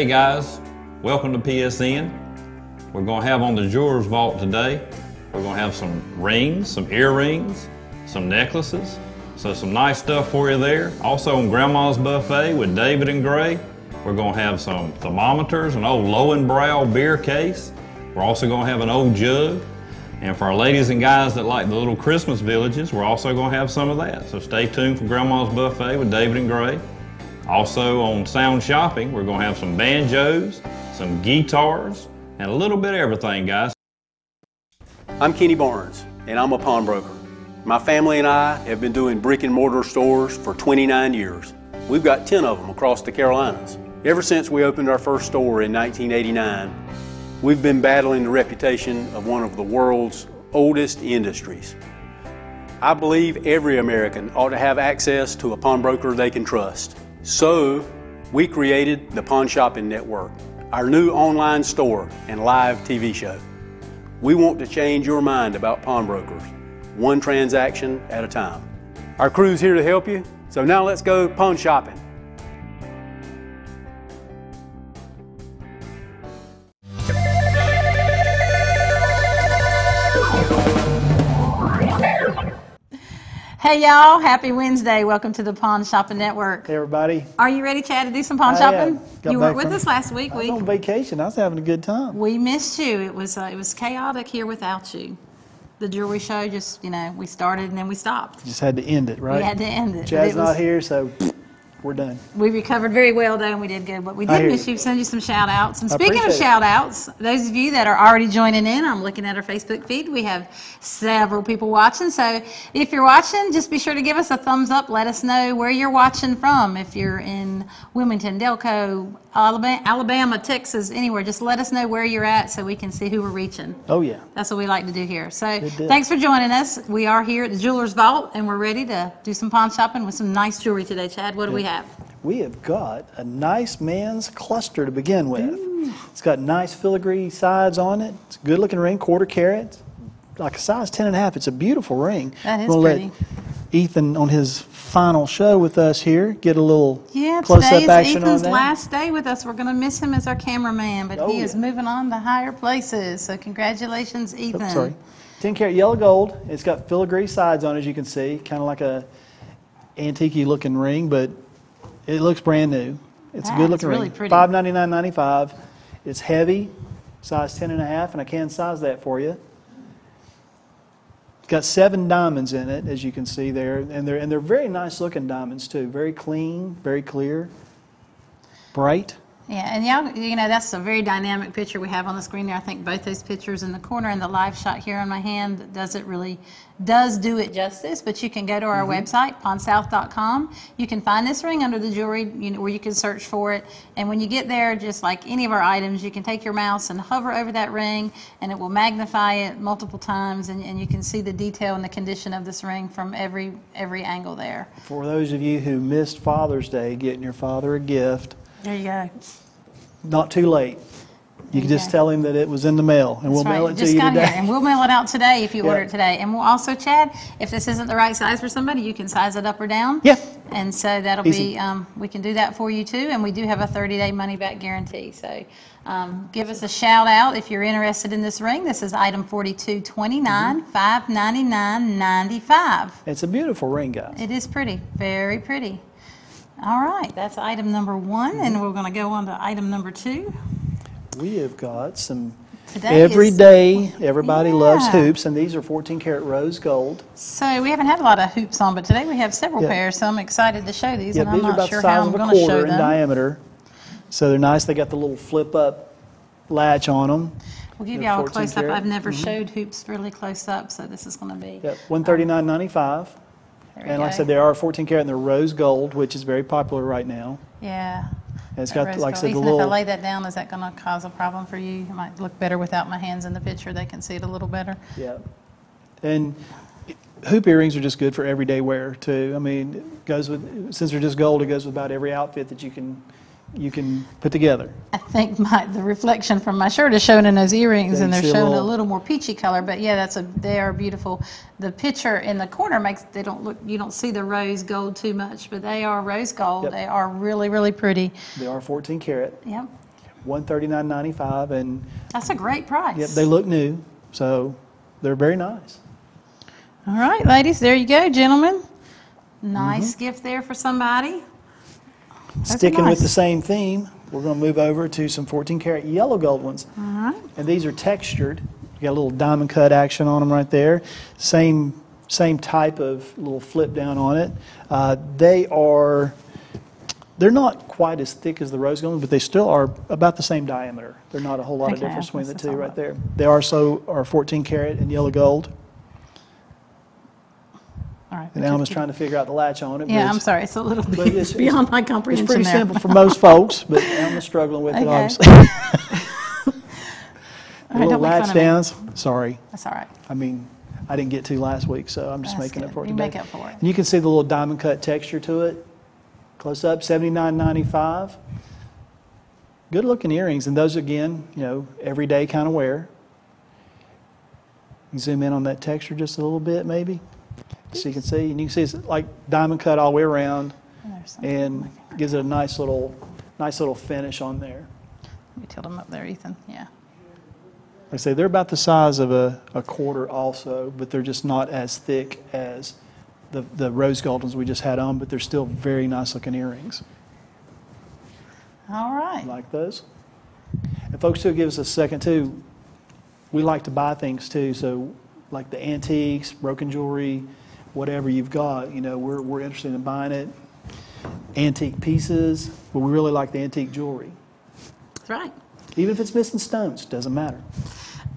Hey guys, welcome to PSN. We're going to have on the Jewelers Vault today, we're going to have some rings, some earrings, some necklaces. So some nice stuff for you there. Also on Grandma's Buffet with David and Gray, we're going to have some thermometers, an old Lowenbrau beer case. We're also going to have an old jug. And for our ladies and guys that like the little Christmas villages, we're also going to have some of that. So stay tuned for Grandma's Buffet with David and Gray. Also on Sound Shopping, we're going to have some banjos, some guitars, and a little bit of everything, guys. I'm Kenny Barnes, and I'm a pawnbroker. My family and I have been doing brick and mortar stores for 29 years. We've got 10 of them across the Carolinas. Ever since we opened our first store in 1989, we've been battling the reputation of one of the world's oldest industries. I believe every American ought to have access to a pawnbroker they can trust. So, we created the Pawn Shopping Network, our new online store and live TV show. We want to change your mind about pawnbrokers, one transaction at a time. Our crew's here to help you, so now let's go pawn shopping. Hey y'all, happy Wednesday. Welcome to the Pawn Shopping Network. Hey everybody. Are you ready, Chad, to do some pawn I shopping? am. Got You weren't with us last week. I was We on vacation. I was having a good time. we missed you. It was uh, it was chaotic here without you. The jewelry show just, you know, we started and then we stopped. Just had to end it, right? We had to end it. Chad's it was- not here, so we're done. We recovered very well, though, and we did good. But we did miss you. Send you some shout outs. And speaking of shout outs, those of you that are already joining in, I'm looking at our Facebook feed. We have several people watching. So if you're watching, just be sure to give us a thumbs up. Let us know where you're watching from. If you're in Wilmington, Delco, Alabama, Alabama, Texas, anywhere, just let us know where you're at so we can see who we're reaching. Oh yeah. That's what we like to do here. So thanks for joining us. We are here at the Jewelers Vault, and we're ready to do some pawn shopping with some nice jewelry today. Chad, what do we have? We have got a nice man's cluster to begin with. It's got nice filigree sides on it. It's a good looking ring, quarter carat, like a size 10 and a half. It's a beautiful ring. That is We'll pretty. let Ethan on his final show with us here get a little Yeah, close up action Ethan's on that. last day with us. We're going to miss him as our cameraman, but Oh, he is moving on to higher places. So congratulations, Ethan. Oops, sorry. 10 karat yellow gold. It's got filigree sides on it, as you can see, kind of like a antique looking ring, but it looks brand new. It's a good looking really ring. pretty. Five ninety nine ninety five. It's heavy, size 10 and a half, and I can size that for you. It's got seven diamonds in it, as you can see there, and they're and they're very nice looking diamonds too. Very clean, very clear, bright. Yeah, and y'all, you know, that's a very dynamic picture we have on the screen there. I think both those pictures in the corner and the live shot here on my hand does it really, does do it justice, but you can go to our Mm-hmm. website, pawnsouth.com. You can find this ring under the jewelry, you know, where you can search for it. And when you get there, just like any of our items, you can take your mouse and hover over that ring, and it will magnify it multiple times, and, and you can see the detail and the condition of this ring from every, every angle there. For those of you who missed Father's Day, getting your father a gift, There you go. not too late. You can just tell him that it was in the mail, and we'll mail it to Just you got today. here, and we'll mail it out today if you Yeah. order it today. And we'll also, Chad, if this isn't the right size for somebody, you can size it up or down. Yeah. And so that'll Easy. be, um, we can do that for you too. And we do have a 30-day money-back guarantee. So um, give us a shout out if you're interested in this ring. This is item 4229, Mm-hmm. 599.95. It's a beautiful ring, guys. It is pretty, very pretty. All right, that's item number one, and we're going to go on to item number two. We have got some Today every is- day. Everybody loves hoops, and these are 14 karat rose gold. So we haven't had a lot of hoops on, but today we have several Yeah. pairs, so I'm excited to show these, Yeah, and I'm are not sure how I'm going to show quarter in diameter, so they're nice. They got the little flip up latch on them. We'll give y'all a 14 close up. I've never mm-hmm. showed hoops really close up, so this is going to be. Yep, 139.95. There And like I said, they are 14 karat, and they're rose gold, which is very popular right now. Yeah. And it's that got, like I gold. said, the Ethan, if I lay that down, is that going to cause a problem for you? It might look better without my hands in the picture. They can see it a little better. Yeah. And hoop earrings are just good for everyday wear too. I mean, it goes with since they're just gold, it goes with about every outfit that you can you can put together. I think my, the reflection from my shirt is showing in those earrings, Yeah, and they're a showing a little- more peachy color. But yeah, that's a they are beautiful. The picture in the corner makes they don't look you don't see the rose gold too much, but they are rose gold. Yep. They are really really pretty. They are 14 karat, Yep, 139.95, and that's a great price. yep, they look new, so they're very nice. All right, ladies, there you go, gentlemen. Mm-hmm. Nice gift there for somebody. Sticking with the same theme, we're going to move over to some 14 karat yellow gold ones. All right. And these are textured. You got a little diamond cut action on them right there. Same same type of little flip down on it. Uh, they are they're not quite as thick as the rose gold, but they still are about the same diameter. They're not a whole lot of difference between the two right right. there. They are so are 14 karat and yellow gold. All right. And Alma's trying to figure out the latch on it. but Yeah, I'm sorry. It's a little but bit it's- beyond my comprehension It's pretty there. simple for most folks, but Alma's struggling with it, Okay. obviously. All right, little don't make fun latch of me. downs. Sorry. That's all right. I mean, I didn't get to last week, so I'm just That's making good. up for it You today. make up for it. And you can see the little diamond cut texture to it. Close up, seventy-nine ninety-five. Good looking earrings, and those again, you know, everyday kind of wear. Zoom in on that texture just a little bit, maybe, so you can see, and you can see it's like diamond cut all the way around, And gives it a nice little, nice little finish on there. Let me tilt them up there, Ethan. Yeah. Like I say, they're about the size of a, a quarter also, but they're just not as thick as the, the rose gold ones we just had on, but they're still very nice looking earrings. All right. Like those. And folks, too, give us a second too. We like to buy things too, so like the antiques, broken jewelry, whatever you've got, you know, we're, we're interested in buying it. Antique pieces, but we really like the antique jewelry. That's right. Even if it's missing stones, doesn't matter.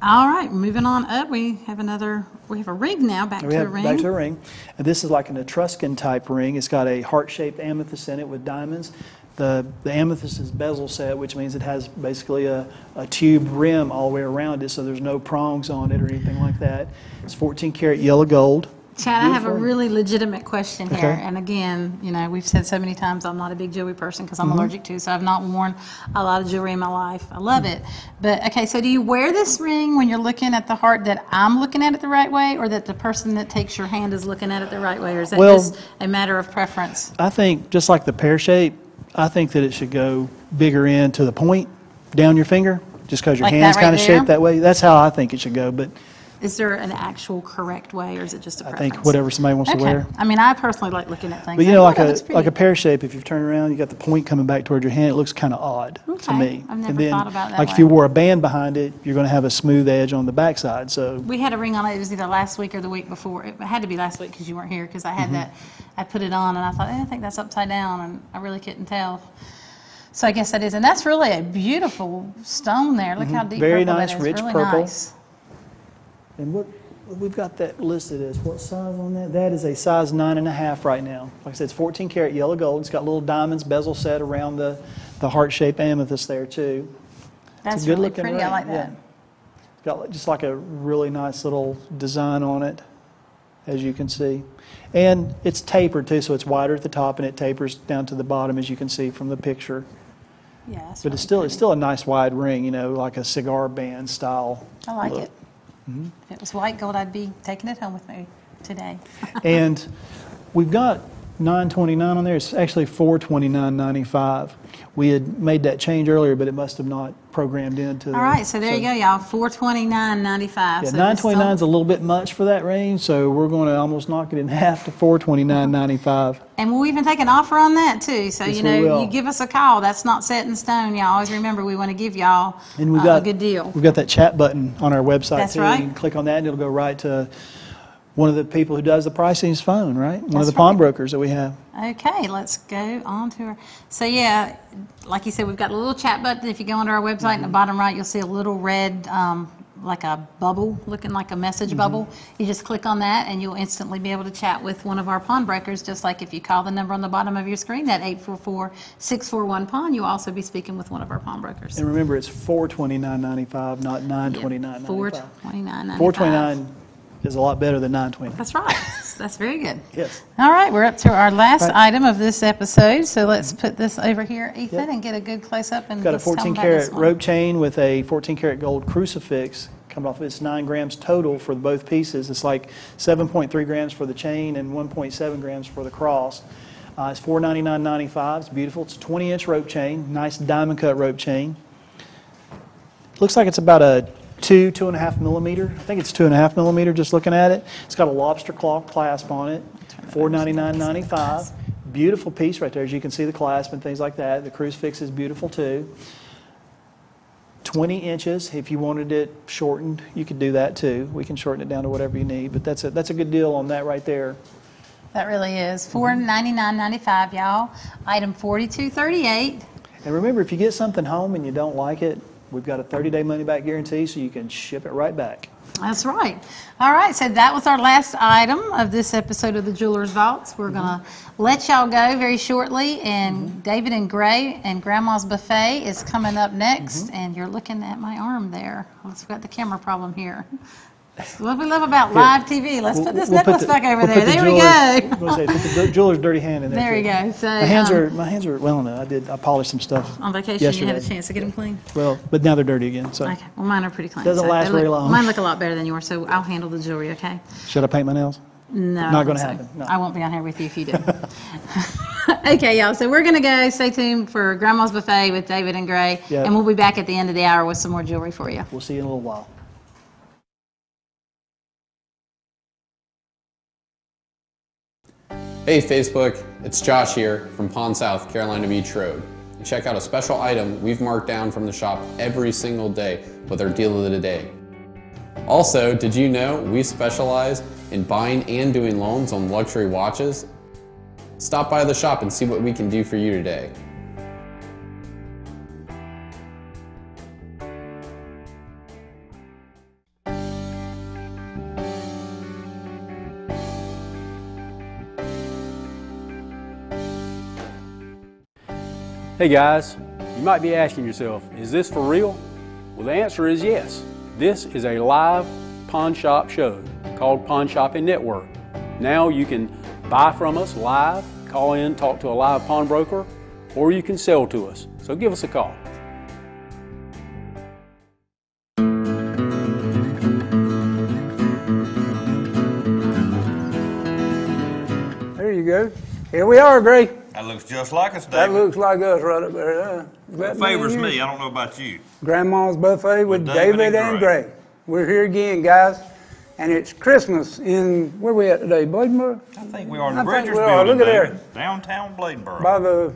All right. Moving on up, we have another. We have a ring now. Back We to a have ring. back to a ring. And this is like an Etruscan type ring. It's got a heart-shaped amethyst in it with diamonds. The, the amethyst is bezel set, which means it has basically a, a tube rim all the way around it, so there's no prongs on it or anything like that. It's 14 karat yellow gold. Chad, I have a really legitimate question here. Okay. And again, you know, we've said so many times I'm not a big jewelry person because I'm Mm-hmm. allergic to, so I've not worn a lot of jewelry in my life. I love it. But okay, so do you wear this ring when you're looking at the heart that I'm looking at it the right way, or that the person that takes your hand is looking at it the right way, or is that Well- just a matter of preference? I think, just like the pear shape, I think that it should go bigger in to the point down your finger, just because your Like hand's right kind of shaped that way. That's how I think it should go, but Is there an actual correct way, or is it just a I preference? think whatever somebody wants to Okay. wear. I mean, I personally like looking at things. But you know, "Oh, like a like a pear shape, if you turn around, you got the point coming back toward your hand. It looks kind of odd to Okay. me. I've never and then, thought about it that like if way. you wore a band behind it, you're going to have a smooth edge on the backside. So We had a ring on it. It was either last week or the week before. It had to be last week because you weren't here. Because I had Mm-hmm. that, I put it on and I thought, eh, I think that's upside down, and I really couldn't tell. So I guess that is, and that's really a beautiful stone there. Look how deep Mm-hmm. Very purple nice, that is. rich really purple. Nice. And what we've got that listed as what size on that? That is a size nine and a half right now. Like I said, it's 14 karat yellow gold. It's got little diamonds bezel set around the the heart shaped amethyst there too. That's a good really looking pretty. I ring, like that. yeah. It's got just like a really nice little design on it, as you can see. And it's tapered too, so it's wider at the top and it tapers down to the bottom, as you can see from the picture. Yeah, But really it's still pretty. it's still a nice wide ring, you know, like a cigar band style. I like look. it. If it was white gold, I'd be taking it home with me today. and we've got 929 on there. It's actually 429.95. We had made that change earlier, but it must have not programmed into. All right, so there you go, y'all. Four twenty nine ninety five. Yeah, 929 is a little bit much for that range, so we're going to almost knock it in half to 429.95. And we'll even take an offer on that too. So Yes, you we know, will. you give us a call. That's not set in stone. Y'all always remember we want to give y'all And we've uh, got a good deal. We've got that chat button on our website That's too. right. You can click on that, and it'll go right to one of the people who does the pricing's phone, right? One of the pawn right. brokers that we have. Okay, let's go on to her. So yeah, like you said, we've got a little chat button. If you go onto our website, Mm-hmm. in the bottom right, you'll see a little red, um, like a bubble, looking like a message Mm-hmm. bubble. You just click on that, and you'll instantly be able to chat with one of our pawnbrokers. Just like if you call the number on the bottom of your screen, that 844-641 pawn, you'll also be speaking with one of our pawnbrokers. And remember, it's 429.95, not 929.95. Four twenty nine ninety five. 429 is a lot better than 920. That's right. That's, very good. Yes. All right, we're up to our last Right. item of this episode, so let's put this over here, Ethan, Yep. and get a good close-up and Got a let's tell 'em 14 about this karat one. rope chain with a 14 karat gold crucifix coming off. It's 9 grams total for both pieces. It's like 7.3 grams for the chain and 1.7 grams for the cross. Uh, it's $499.95. It's beautiful. It's a 20 inch rope chain, nice diamond cut rope chain. Looks like it's about a two, two and a half millimeter. I think it's two and a half millimeter just looking at it. It's got a lobster claw clasp on it. $499.95. Beautiful piece right there. As you can see the clasp and things like that. The crucifix is beautiful too. 20 inches. If you wanted it shortened, you could do that too. We can shorten it down to whatever you need, but that's a, that's a good deal on that right there. That really is. Four ninety-nine ninety-five, y'all. Item forty-two thirty-eight. And remember, if you get something home and you don't like it, we've got a 30 day money back guarantee so you can ship it right back. That's right. All right, so that was our last item of this episode of the Jewelers Vaults. We're going to mm-hmm. let y'all go very shortly, and mm-hmm. David and Gray and Grandma's Buffet is coming up next, mm-hmm. and you're looking at my arm there. Let's got the camera problem here. That's what we love about live TV. Let's put this We'll put necklace the- back over we'll there. the There we go. I was gonna say, put the jeweler's dirty hand in there. There you go. So My hands um, are my hands are well. No, I did. I polished some stuff on vacation. yesterday. You had a chance to get them clean. Well, but now they're dirty again. So Okay. Well, mine are pretty clean. Doesn't so last very look- long. Mine look a lot better than yours, so I'll handle the jewelry. Okay. should I paint my nails? No, Not gonna think so. happen, no. I won't be on here with you if you do. okay, y'all. So we're gonna go. Stay tuned for Grandma's Buffet with David and Gray, Yep. and we'll be back at the end of the hour with some more jewelry for you. We'll see you in a little while. Hey Facebook, it's Josh here from Pawn South, Carolina Beach Road. Check out a special item we've marked down from the shop every single day with our deal of the day. Also, did you know we specialize in buying and doing loans on luxury watches? Stop by the shop and see what we can do for you today. Hey guys, you might be asking yourself, is this for real? Well, the answer is yes. This is a live pawn shop show called Pawn Shopping Network. Now you can buy from us live, call in, talk to a live pawnbroker, or you can sell to us. So give us a call. There you go. Here we are, Gray. That looks just like us, That looks like us right up there. Uh, that It favors me. I don't know about you. Grandma's Buffet with, With David David, and and Gray. Gray. We're here again, guys. And it's Christmas in, where we at today? Bladenboro? I think we are in I the think Bridgers we are. building, Look at David. there. Downtown Bladenboro. By the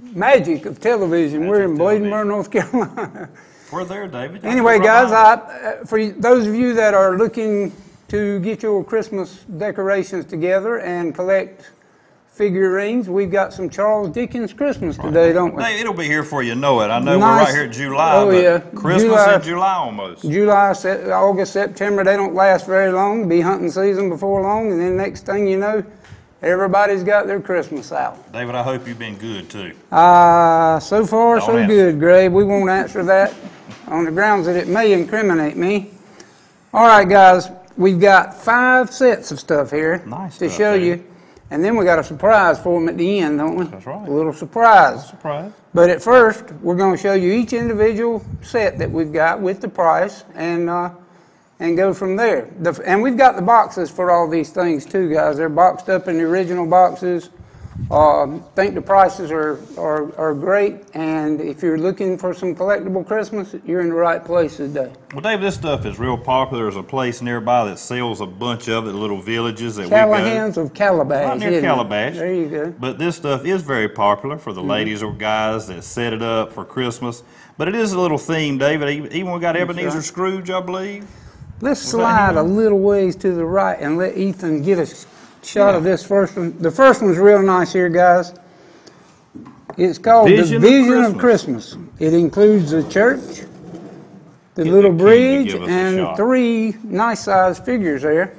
magic of television, we're in Magic Bladenboro, North Carolina. We're there, David. Anyway, guys. I, uh, for those of you that are looking to get your Christmas decorations together and collect figurines, we've got some Charles Dickens Christmas today, don't we? Hey, it'll be here for you know it. I know we're right here at July, Oh, but yeah. Christmas July. in July almost. July, August, September, they don't last very long. Be hunting season before long, and then next thing you know, everybody's got their Christmas out. David, I hope you've been good too. Uh, so far, Don't so answer. good, Gray. We won't answer that on the grounds that it may incriminate me. All right, guys, we've got five sets of stuff here Nice to stuff, show you. And then we got a surprise for them at the end, don't we? That's right. A little surprise. Surprise. But at first, we're going to show you each individual set that we've got with the price and uh, and go from there. The, and we've got the boxes for all these things too, guys. They're boxed up in the original boxes. Um, think the prices are, are, are great, and if you're looking for some collectible Christmas, you're in the right place today. Well, David, this stuff is real popular. There's a place nearby that sells a bunch of it, little villages that we go. Callahan's of Calabash. Right near it? Calabash. There you go. But this stuff is very popular for Mm-hmm. the ladies or guys that set it up for Christmas. But it is a little theme, David. Even we got Ebenezer right. Scrooge, I believe. Let's that slide a little ways to the right and let Ethan get a shot of this first one. The first one's real nice here, guys. It's called Vision the of Vision of Christmas. It includes the church, the Get little the bridge, give us a and three nice sized figures there.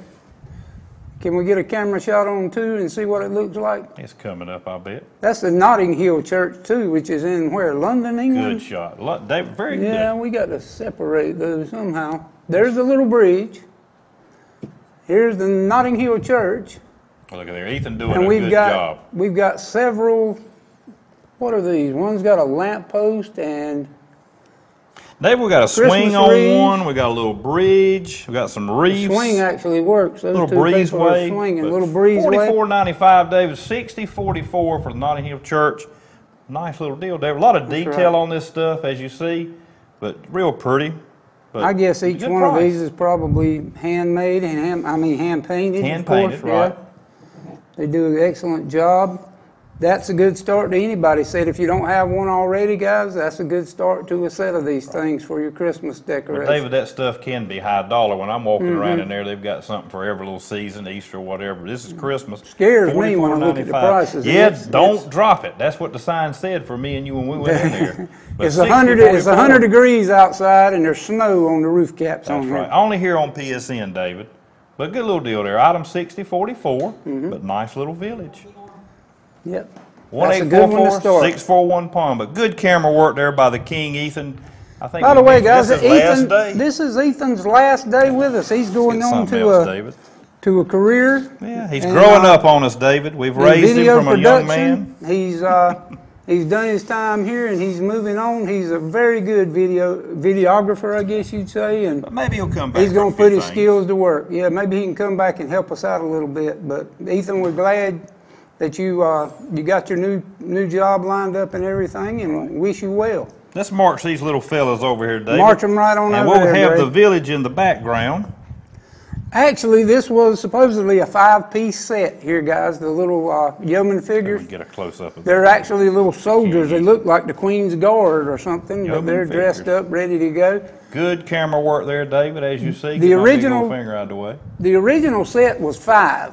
Can we get a camera shot on two and see what it looks like? It's coming up, I bet. That's the Notting Hill Church too, which is in where London, England. Good shot. Lo- David, very Yeah, good. we got to separate those somehow. There's the little bridge. Here's the Notting Hill Church, Look at there, Ethan doing and a we've good got job. we've got several. What are these? One's got a lamp post and Dave, we got a Christmas swing on wreath. one. We got a little bridge. We got some reefs. swing actually works. Those little two breezeway. swinging. Little breezeway. Forty-four ninety-five, David. Sixty forty-four for the Notting Hill Church. Nice little deal, David. A lot of detail right. on this stuff, as you see, but real pretty. But I guess each one of these is probably handmade and hand, I mean hand painted. Hand painted, right. Yeah. They do an excellent job. That's a good start to anybody. Said if you don't have one already, guys, that's a good start to a set of these things for your Christmas But decoration. David, that stuff can be high dollar. When I'm walking around Mm-hmm. in there, they've got something for every little season, Easter, or whatever. This is Christmas. Scares me when I look at the prices. Yeah, It's- don't it's- drop it. That's what the sign said for me and you when we went in there. But It's a hundred. It's a 44 hundred degrees outside, and there's snow on the roof caps on That's here. right. Only here on PSN, David. But good little deal there. Item 6044, Mm-hmm. but nice little village. Yep. That's a good one to 1844 start. 641 Palm. But good camera work there by the King, Ethan. I think By the way, guys, this is Ethan, this is Ethan's last day with us. He's going on to else, a David. to a career. Yeah, he's and, growing uh, up on us, David. We've raised him from a young man. He's uh, he's done his time here, and he's moving on. He's a very good video videographer, I guess you'd say, and But maybe he'll come back. he's going to put his things. skills to work. Yeah, maybe he can come back and help us out a little bit. But Ethan, we're glad that you uh, you got your new new job lined up and everything, and wish you well. Let's march these little fellas over here, David. them right on And over we'll there, have Greg. the village in the background. Actually, this was supposedly a five-piece set here, guys. The little uh, yeoman figures. get a close up of They're actually little soldiers. They look like the Queen's Guard or something, but they're dressed up, ready to go. Good camera work there, David, as you see. The Get my big original- finger out of the way. The original set was five.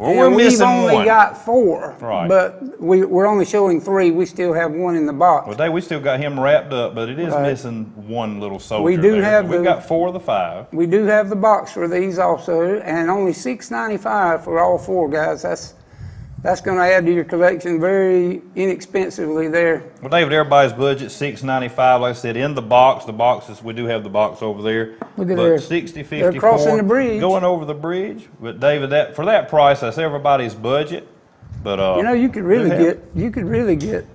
Well, we're we've missing only one. got four. Right. But we, we're only showing three. We still have one in the box. Well, Dave, we still got him wrapped up, but it is Right. missing one little soldier. We do there. have We've the- got four of the five. We do have the box for these also, and only six ninety-five for all four guys. That's that's going to add to your collection very inexpensively there. Well, David, everybody's budget six ninety five. Like I said, in the box, the boxes we do have the box over there. Look at but there. sixty fifty They're crossing the bridge. going over the bridge. But David, that for that price, that's everybody's budget. But uh, You know, you could really get you could really get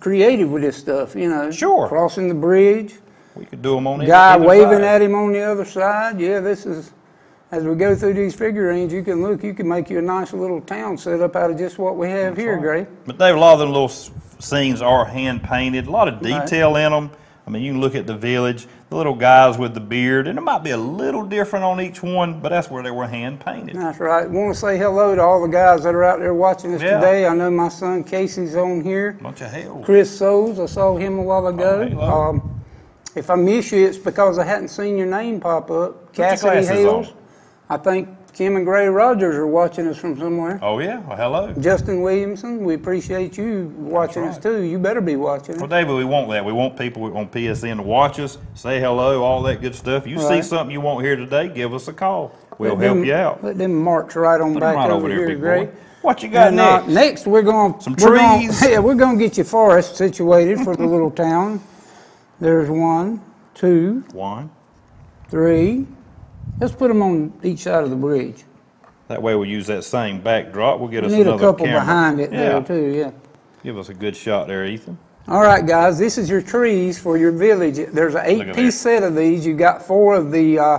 creative with this stuff. You know, Sure. crossing the bridge, We could do them on guy either waving side. at him on the other side. Yeah, this is. As we go through these figurines, you can look. You can make you a nice little town set up out of just what we have here, Gray. But David, a lot of the little scenes are hand painted. A lot of detail in them. I mean, you can look at the village, the little guys with the beard, and it might be a little different on each one, but that's where they were hand painted. That's right. Want to say hello to all the guys that are out there watching us Yeah. today. I know my son Casey's on here. Bunch of hell. Chris Souls, I saw him a while ago. Oh, um, if I miss you, it's because I hadn't seen your name pop up. your Cassidy glasses Hales. I think Kim and Gray Rogers are watching us from somewhere. Oh yeah. Well, hello. Justin Williamson, we appreciate you watching us too. You better be watching Well, us. David, we want that. We want people on PSN to watch us, say hello, all that good stuff. You see something you want here today, give us a call. We'll Let help them- you out. Let them march right on Put back right over, over there, here, Gray. boy. What you got And, uh, next? next, we're going Some we're gonna- trees. yeah, we're going to get your forest situated for the little town. There's one, two, One. three. Let's put them on each side of the bridge. That way we'll use that same backdrop. We'll get We us need a couple camera. behind it yeah. there too. Yeah. Give us a good shot there, Ethan. All right, guys. This is your trees for your village. There's an eight-piece set of these. You've got four of the uh,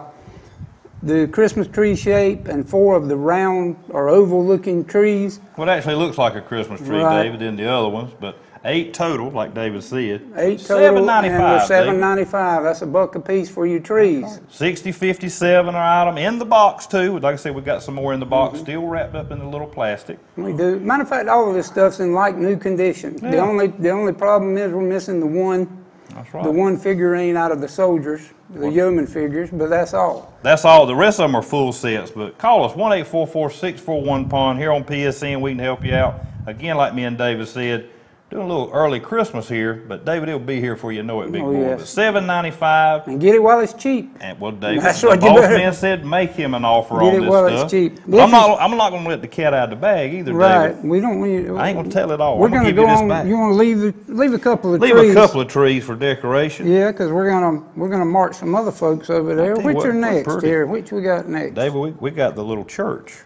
the Christmas tree shape and four of the round or oval-looking trees. Well, it actually looks like a Christmas tree, Right. David, in the other ones, but eight total, like David said. Eight total, Seven and ninety seven ninety-five. That's a buck a piece for your trees. 60, 57 our item in the box too. Like I said, we've got some more in the box, Mm-hmm. still wrapped up in the little plastic. We do. Matter of fact, all of this stuff's in like new condition. The only the only problem is we're missing the one That's right. the one figurine out of the soldiers, the yeoman figures, but that's all. That's all. The rest of them are full sets. But call us one eight four four six four one pawn here on PSN. We can help you out. Again, like me and David said, doing a little early Christmas here, but David, it'll be here before you know it, big Oh, boy. yes. But seven ninety-five, And get it while it's cheap. and well, David, That's the what boss better- man said make him an offer Get on it this while it's cheap. This I'm not. I'm not going to let the cat out of the bag either, Right. David. We don't need. I ain't gonna tell it all. We're gonna gonna go you this on. back. You want to leave the, leave a couple of trees? Leave trees. a couple of trees for decoration. Yeah, because we're gonna we're gonna march some other folks over there. Which what, are next here? Which we got next? David, we, we got the little church,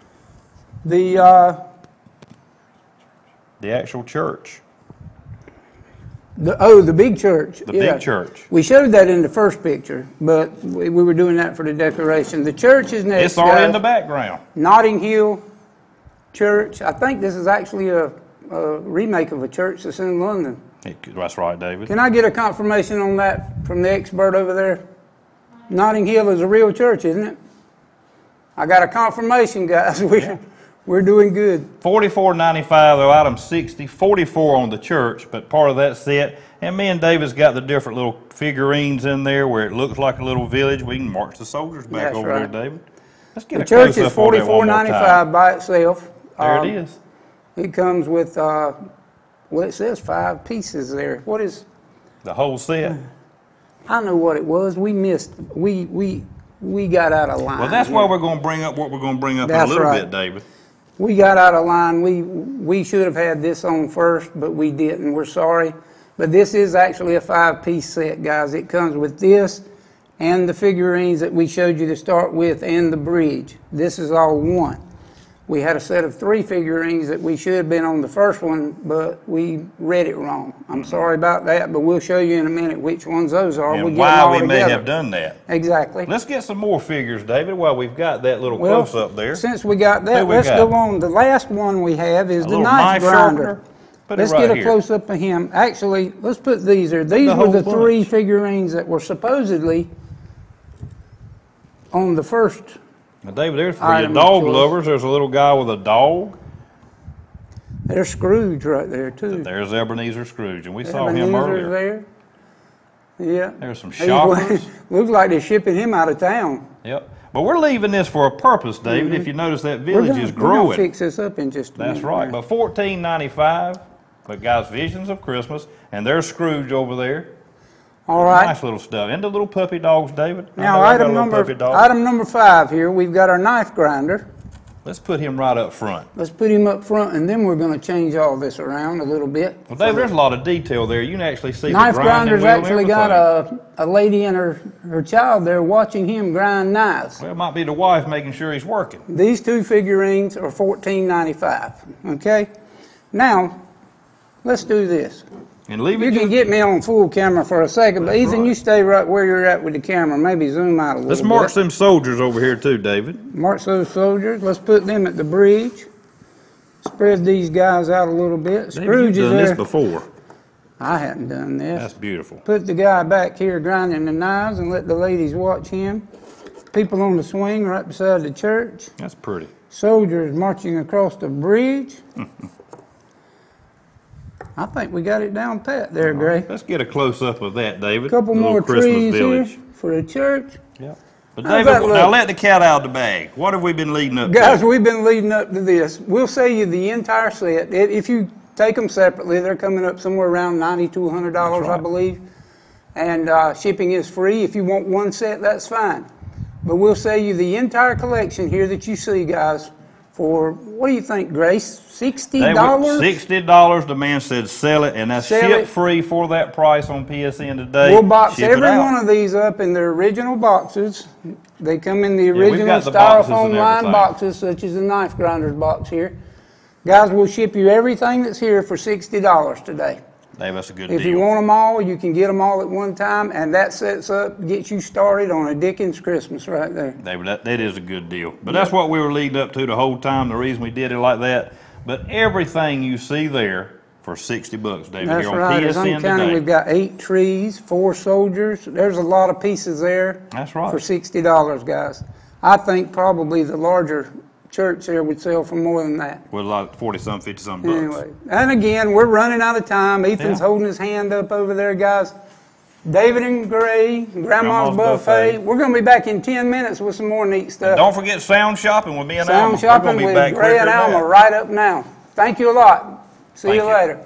The uh, the actual church, the oh the big church. the yeah. big church. We showed that in the first picture, but we, we were doing that for the decoration. The church is next. It's already in the background. Notting Hill Church. I think this is actually a, a remake of a church that's in London. It- That's right, David. Can I get a confirmation on that from the expert over there? Notting Hill is a real church, isn't it? I got a confirmation, guys. We're, we're doing good. Forty-four ninety-five though, item sixty. Forty-four on the church, but part of that set. And me and David's got the different little figurines in there where it looks like a little village. We can march the soldiers back That's over right. there, David. Let's get The a church is up on that one forty-four ninety-five by itself. There Um, it is. It comes with, uh, well, it says five pieces there. What is, The whole set. I know what it was. We missed, we, we, we got out of line. Well, that's here. why we're going to bring up what we're going to bring up in a little right. bit, David. We got out of line. We, we should have had this on first, but we didn't. We're sorry. But this is actually a five-piece set, guys. It comes with this and the figurines that we showed you to start with and the bridge. This is all one. We had a set of three figurines that we should have been on the first one, but we read it wrong. I'm mm-hmm. sorry about that, but we'll show you in a minute which ones those are. And them why we may have done that. Exactly. Let's get some more figures, David, while we've got that little Well, close up there. Since we got that, we let's got? go on. The last one we have is A the knife knife grinder. Let's right get a here. close up of him. Actually, let's put these here. These The were the three figurines that were supposedly on the first. Now, David, there's for your dog choice. lovers. There's a little guy with a dog. There's Scrooge right there too. There's Ebenezer Scrooge, and we saw him earlier. there. Yeah. There's some shoppers. Looks like they're shipping him out of town. Yep. But we're leaving this for a purpose, David. If you notice that Mm-hmm. Village gonna, is we're gonna fix this up in just a That's minute right. But fourteen ninety five. But guys, visions of Christmas, and there's Scrooge over there. All right. Nice little stuff. And the little puppy dogs, David. Now, know I got a item number item number five here. We've got our knife grinder. Let's put him right up front. Let's put him up front, and then we're going to change all this around a little bit. Well, David, there's a lot of detail there. You can actually see Knife the grinding grinder's actually got a, a lady and her, her child there watching him grind knives. Well, it might be the wife making sure he's working. These two figurines are fourteen ninety five. Okay? Now, let's do this. And leave You it can get me on full camera for a second, but Ethan, right. you stay right where you're at with the camera. Maybe zoom out a little Let's bit. march them soldiers over here too, David. March those soldiers. Let's put them at the bridge. Spread these guys out a little bit. David, you've is done there. this before. I hadn't done this. That's beautiful. Put the guy back here grinding the knives and let the ladies watch him. People on the swing right beside the church. That's pretty. Soldiers marching across the bridge. I think we got it down pat there, Gray. Let's get a close up of that, David. A couple more Christmas trees village. here for the church. Yep. But David, that look? now let the cat out of the bag. What have we been leading up to? Guys, to? we've been leading up to this. We'll sell you the entire set. If if you take them separately, they're coming up somewhere around ninety to hundred dollars, I believe. And uh, shipping is free. If you want one set, that's fine. But we'll sell you the entire collection here that you see, guys, for what do you think, Grace? Sixty dollars? Sixty dollars. The man said sell it, and that's Sell ship it. free for that price on PSN today. We'll box Ship every one of these up in their original boxes. They come in the original the styrofoam and line boxes, such as the knife grinder's box here. Guys, we'll ship you everything that's here for sixty dollars today. Dave, that's a good If deal. you want them all, you can get them all at one time, and that sets up, gets you started on a Dickens Christmas right there. David, that, that is a good deal. But that's what we were leading up to the whole time. The reason we did it like that. But everything you see there for sixty bucks, David, That's here on right. I'm PSN counting, today. we've got eight trees, four soldiers. There's a lot of pieces there. That's right. For sixty dollars, guys. I think probably the larger church there would sell for more than that. Well, like 40 some, 50 some bucks. Anyway, and again, we're running out of time. Ethan's yeah. holding his hand up over there, guys. David and Gray, Grandma's, Grandma's buffet. buffet. We're going to be back in 10 minutes with some more neat stuff. And don't forget Sound Shopping with me and Sound Alma. Shopping with Gray and Alma right up now. Thank you a lot. See Thank you, you later.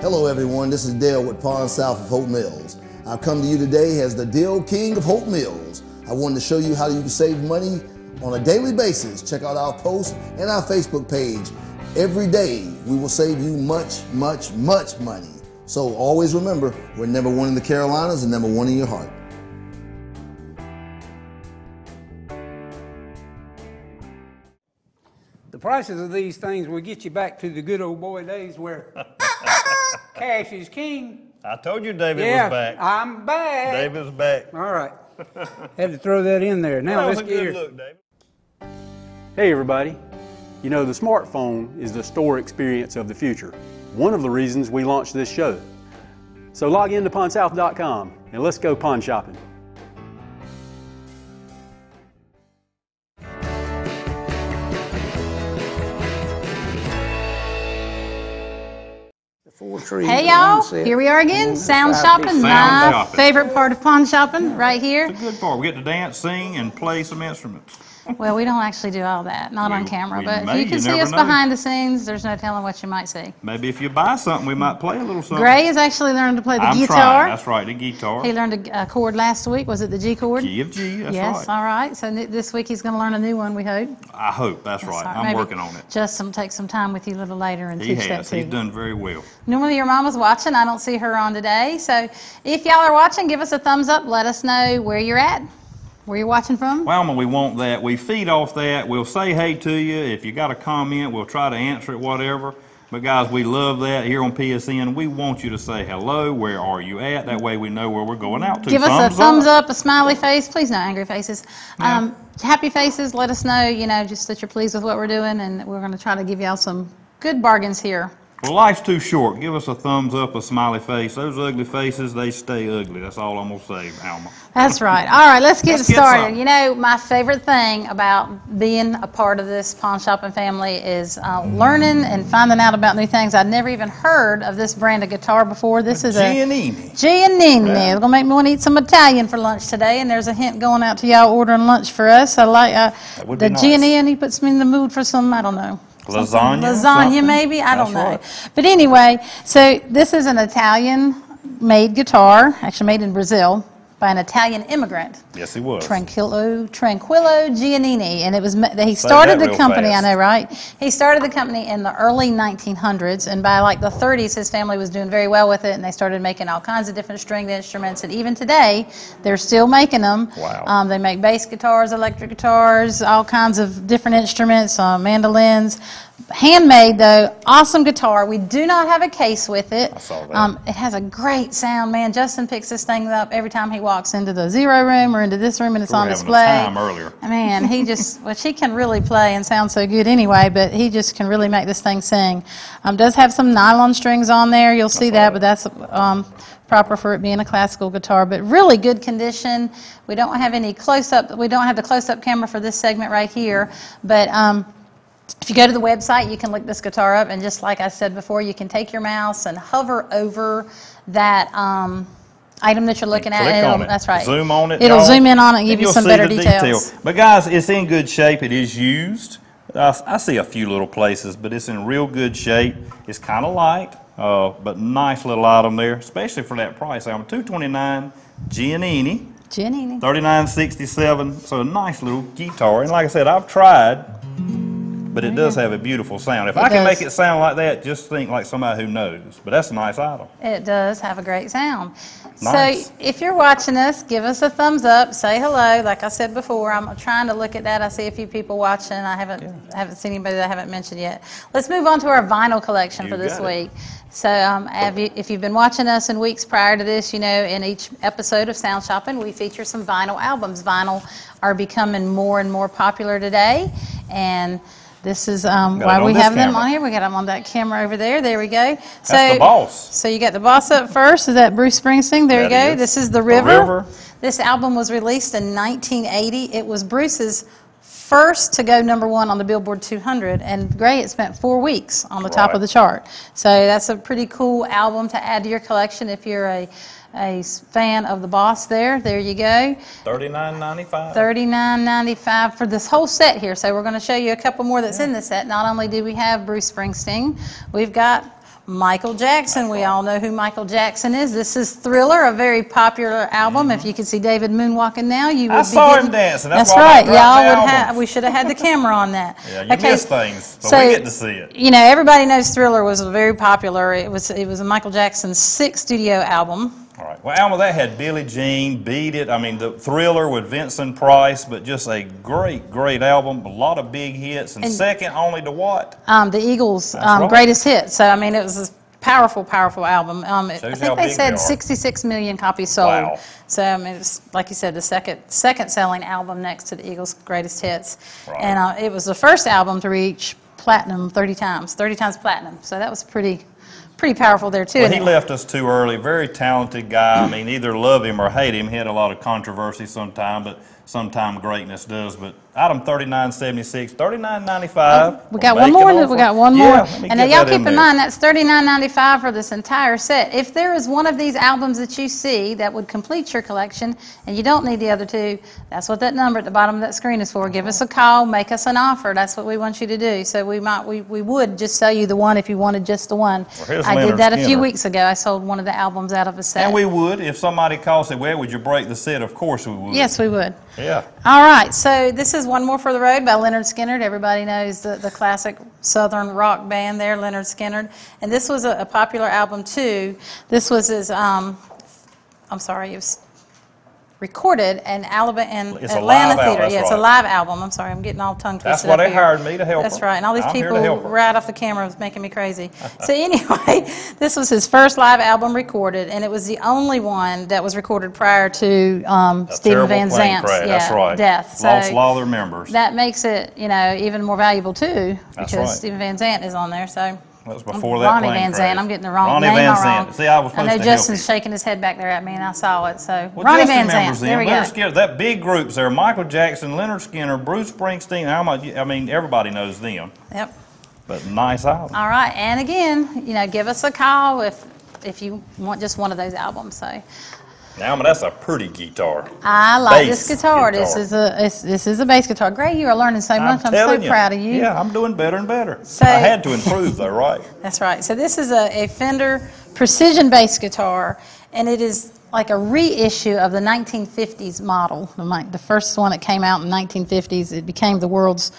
Hello, everyone. This is Dale with Pawn South of Hope Mills. I've come to you today as the Deal King of Hope Mills. I wanted to show you how you can save money on a daily basis. Check out our posts and our Facebook page. Every day, we will save you much, much, much money. So always remember, we're number one in the Carolinas and number one in your heart. The prices of these things will get you back to the good old boy days where cash is king. I told you David yeah, was back. I'm back. David's back. All right. Had to throw that in there. Now let's a get good here. look, David. Hey everybody. You know, the smartphone is the store experience of the future. One of the reasons we launched this show. So log into pawnsouth.com and let's go pond shopping. Hey y'all, here we are again. Sound shopping, pieces. my shopping. favorite part of pawn shopping, right here. It's a good part. We get to dance, sing, and play some instruments. Well, we don't actually do all that, not on camera, we but if you can you see us know. behind the scenes, there's no telling what you might see. Maybe if you buy something, we might play a little something. Gray is actually learning to play the I'm guitar. trying. That's right, the guitar. He learned a, chord last week. Was it the G chord? G of G. That's yes, right. all right. So this week he's going to learn a new one, we hope. I hope that's, That's right. all I'm Maybe working on it. Justin take some time with you a little later and He teach that has. to He's you. done very well. Normally your mama's watching. I don't see her on today. So if y'all are watching, give us a thumbs up. Let us know where you're at, where you're watching from. Well, we want that. We feed off that. We'll say hey to you. If you got a comment, we'll try to answer it, whatever. But guys, we love that here on PSN. We want you to say hello. Where are you at? That way we know where we're going out to. Give us a thumbs up, a smiley face. Please no angry faces. Um, happy faces. Let us know, you know, just that you're pleased with what we're doing, and we're going to try to give y'all some good bargains here. Well, life's too short. Give us a thumbs up, a smiley face. Those ugly faces, they stay ugly. That's all I'm gonna say, Alma. That's right. All right, let's get Let's started. some. you know, my favorite thing about being a part of this pawn shopping family is uh, learning and finding out about new things. I'd never even heard of this brand of guitar before. This is a Giannini. Giannini. It's gonna make me want to eat some Italian for lunch today, and there's a hint going out to y'all ordering lunch for us. I like uh, the nice. Giannini puts me in the mood for some. I don't know. Lasagna, Lasagna, something? maybe. I don't know. right. But anyway, so this is an Italian-made guitar, actually made in Brazil by an Italian immigrant. Yes, he was. Tranquillo Tranquillo Giannini, and it was he started the company. fast. I know, right? He started the company in the early 1900s, and by like the 30s, his family was doing very well with it, and they started making all kinds of different stringed instruments. And even today, they're still making them. Wow. Um, they make bass guitars, electric guitars, all kinds of different instruments, uh, mandolins. Handmade though, awesome guitar. We do not have a case with it. I saw that. Um, it has a great sound, man. Justin picks this thing up every time he walks into the zero room or into this room, and it's We on display. time earlier. Man, he just, which he can really play and sound so good anyway, but he just can really make this thing sing. Um, does have some nylon strings on there. You'll see that, but that's um, proper for it being a classical guitar. But really good condition. We don't have any close up. We don't have the close up camera for this segment right here, but. Um, if you go to the website, you can look this guitar up, and just like I said before, you can take your mouse and hover over that um, item that you're looking at. Click and on it'll- That's right. Zoom on it. It'll zoom in on it and give you you'll some better details. detail. But guys, it's in good shape. It is used. I, I see a few little places, but it's in real good shape. It's kind of light, uh, but nice little item there, especially for that price. I'm 229 Giannini, Giannini. 3967. So a nice little guitar. And like I said, I've tried, but it does have a beautiful sound. If It I can does. make it sound like that, just think like somebody who knows. But that's a nice item. It does have a great sound. Nice. So if you're watching us, give us a thumbs up, say hello. Like I said before, I'm trying to look at that. I see a few people watching. I haven't haven't seen anybody that I haven't mentioned yet. Let's move on to our vinyl collection You for this week. So um, have you, if you've been watching us in weeks prior to this, you know in each episode of Sound Shopping, we feature some vinyl albums. Vinyl are becoming more and more popular today, and this is um, why we have them on here. We got them on that camera over there. There we go. So, That's the boss. So you got the boss up first. Is that Bruce Springsteen? There you go. is. This is the The river. River. This album was released in 1980. It was Bruce's first to go number one on the Billboard 200, and Gray it spent four weeks on the top Right. of the chart. So that's a pretty cool album to add to your collection if you're a a fan of the boss there. There you go. 39.95. $39.95 for this whole set here. So we're going to show you a couple more that's in the set. Not only do we have Bruce Springsteen, we've got Michael Jackson. We all know who Michael Jackson is. This is Thriller, a very popular album. If you could see David moonwalking now, you would. I be saw him dancing. That's That's right. Y'all would have. We should have had the camera on that. Yeah, you miss things, but we get to see it. You know, everybody knows Thriller was a very popular. It was it was a Michael Jackson's sixth studio album. All right. Well, Alma, that had Billie Jean, Beat It. I mean, the Thriller with Vincent Price, but just a great, great album. A lot of big hits, and, And- second only to what? um, the Eagles' um, right. greatest hit. So I mean, it was a powerful, powerful album. Um, it- I think they said they 66 million copies sold. Wow. So I mean, it's like you said, the second second selling album next to the Eagles' greatest hits, Right. and uh, it was the first album to reach platinum 30 times, 30 times platinum. So that was pretty, pretty powerful there too. Well, he left us too early. Very talented guy. I mean, either love him or hate him. He had a lot of controversy sometime, but sometime greatness does. But item 3976, 3995. We got one more. We got one Yeah, more. And y'all keep in, there. mind that's thirty-nine ninety-five for this entire set. If there is one of these albums that you see that would complete your collection, and you don't need the other two, that's what that number at the bottom of that screen is for. Give us a call, make us an offer. That's what we want you to do. So we might, we, we would just sell you the one if you wanted just the one. Well, I Leonard did that a few weeks ago. I sold one of the albums out of a set. And we would, if somebody calls and said, well, would you break the set? Of course we would. Yes, we would. Yeah. All right, so this is One More for the Road by Lynyrd Skynyrd. Everybody knows the, the classic Southern rock band there, Lynyrd Skynyrd. And this was a, a popular album too. This was his, um, I'm sorry, it was recorded in Alabama, in It's Atlanta Theater. that's Yeah, it's a live album. I'm sorry, I'm getting all tongue twisted. That's why they here. hired me to help That's her. right, and all these I'm people right off the camera was making me crazy. so anyway, this was his first live album recorded, and it was the only one that was recorded prior to um, Stephen Van Zant's yeah, That's right. death. So Lost a lot of their members. that makes it, you know, even more valuable too, That's because right. Stephen Van Zant is on there. So That was before that Ronnie plane Van crash. I'm getting the wrong Ronnie name Van Zant. wrong. See, I was supposed know to help Justin's you. shaking his head back there at me, and I saw it. So Well, Ronnie Justin Van Zant. them. There we Lynyrd go. Skynyrd, that big groups there, Michael Jackson, Lynyrd Skynyrd, Bruce Springsteen, how much, I mean, everybody knows them. Yep. But nice album. All right, and again, you know, give us a call if if you want just one of those albums. So Now, but that's a pretty guitar. I like Bass this guitar. This is a this is a bass guitar. Gray, you are learning so much. I'm, so you. proud of you. Yeah, I'm doing better and better. So- I had to improve though, right? That's right. So this is a, a Fender precision bass guitar, and it is like a reissue of the 1950s model. The, the first one that came out in the 1950s. It became the world's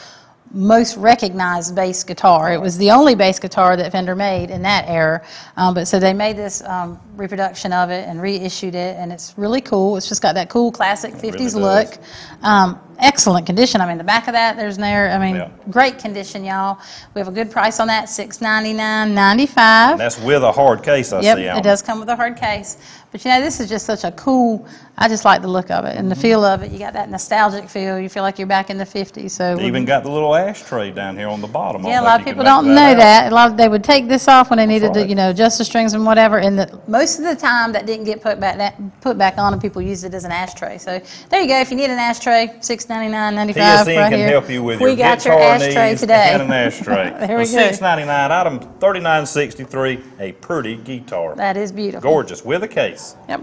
most recognized bass guitar. It was the only bass guitar that Fender made in that era. Um, but so they made this um, reproduction of it and reissued it, and it's really cool. It's just got that cool classic 50s really look. Um, excellent condition. I mean, the back of that, there's no, I mean, Yeah. great condition, y'all. We have a good price on that, six ninety nine ninety five. That's with a hard case, I Yep, see. it does come with a hard case. But you know, this is just such a cool. I just like the look of it and Mm-hmm. the feel of it. You got that nostalgic feel. You feel like you're back in the '50s. So They even got the little ashtray down here on the bottom. Yeah, a lot of people don't know out. that. A lot of, they would take this off when they needed to, you know, adjust the strings and whatever. And the, most of the time, that didn't get put back that, put back on, and people used it as an ashtray. So there you go. If you need an ashtray, six ninety nine ninety five right can here. help you with we your got your ashtray needs today. and an ashtray. There we go. Six ninety nine, item thirty nine sixty three, a pretty guitar, That is beautiful. gorgeous with a case. Yep.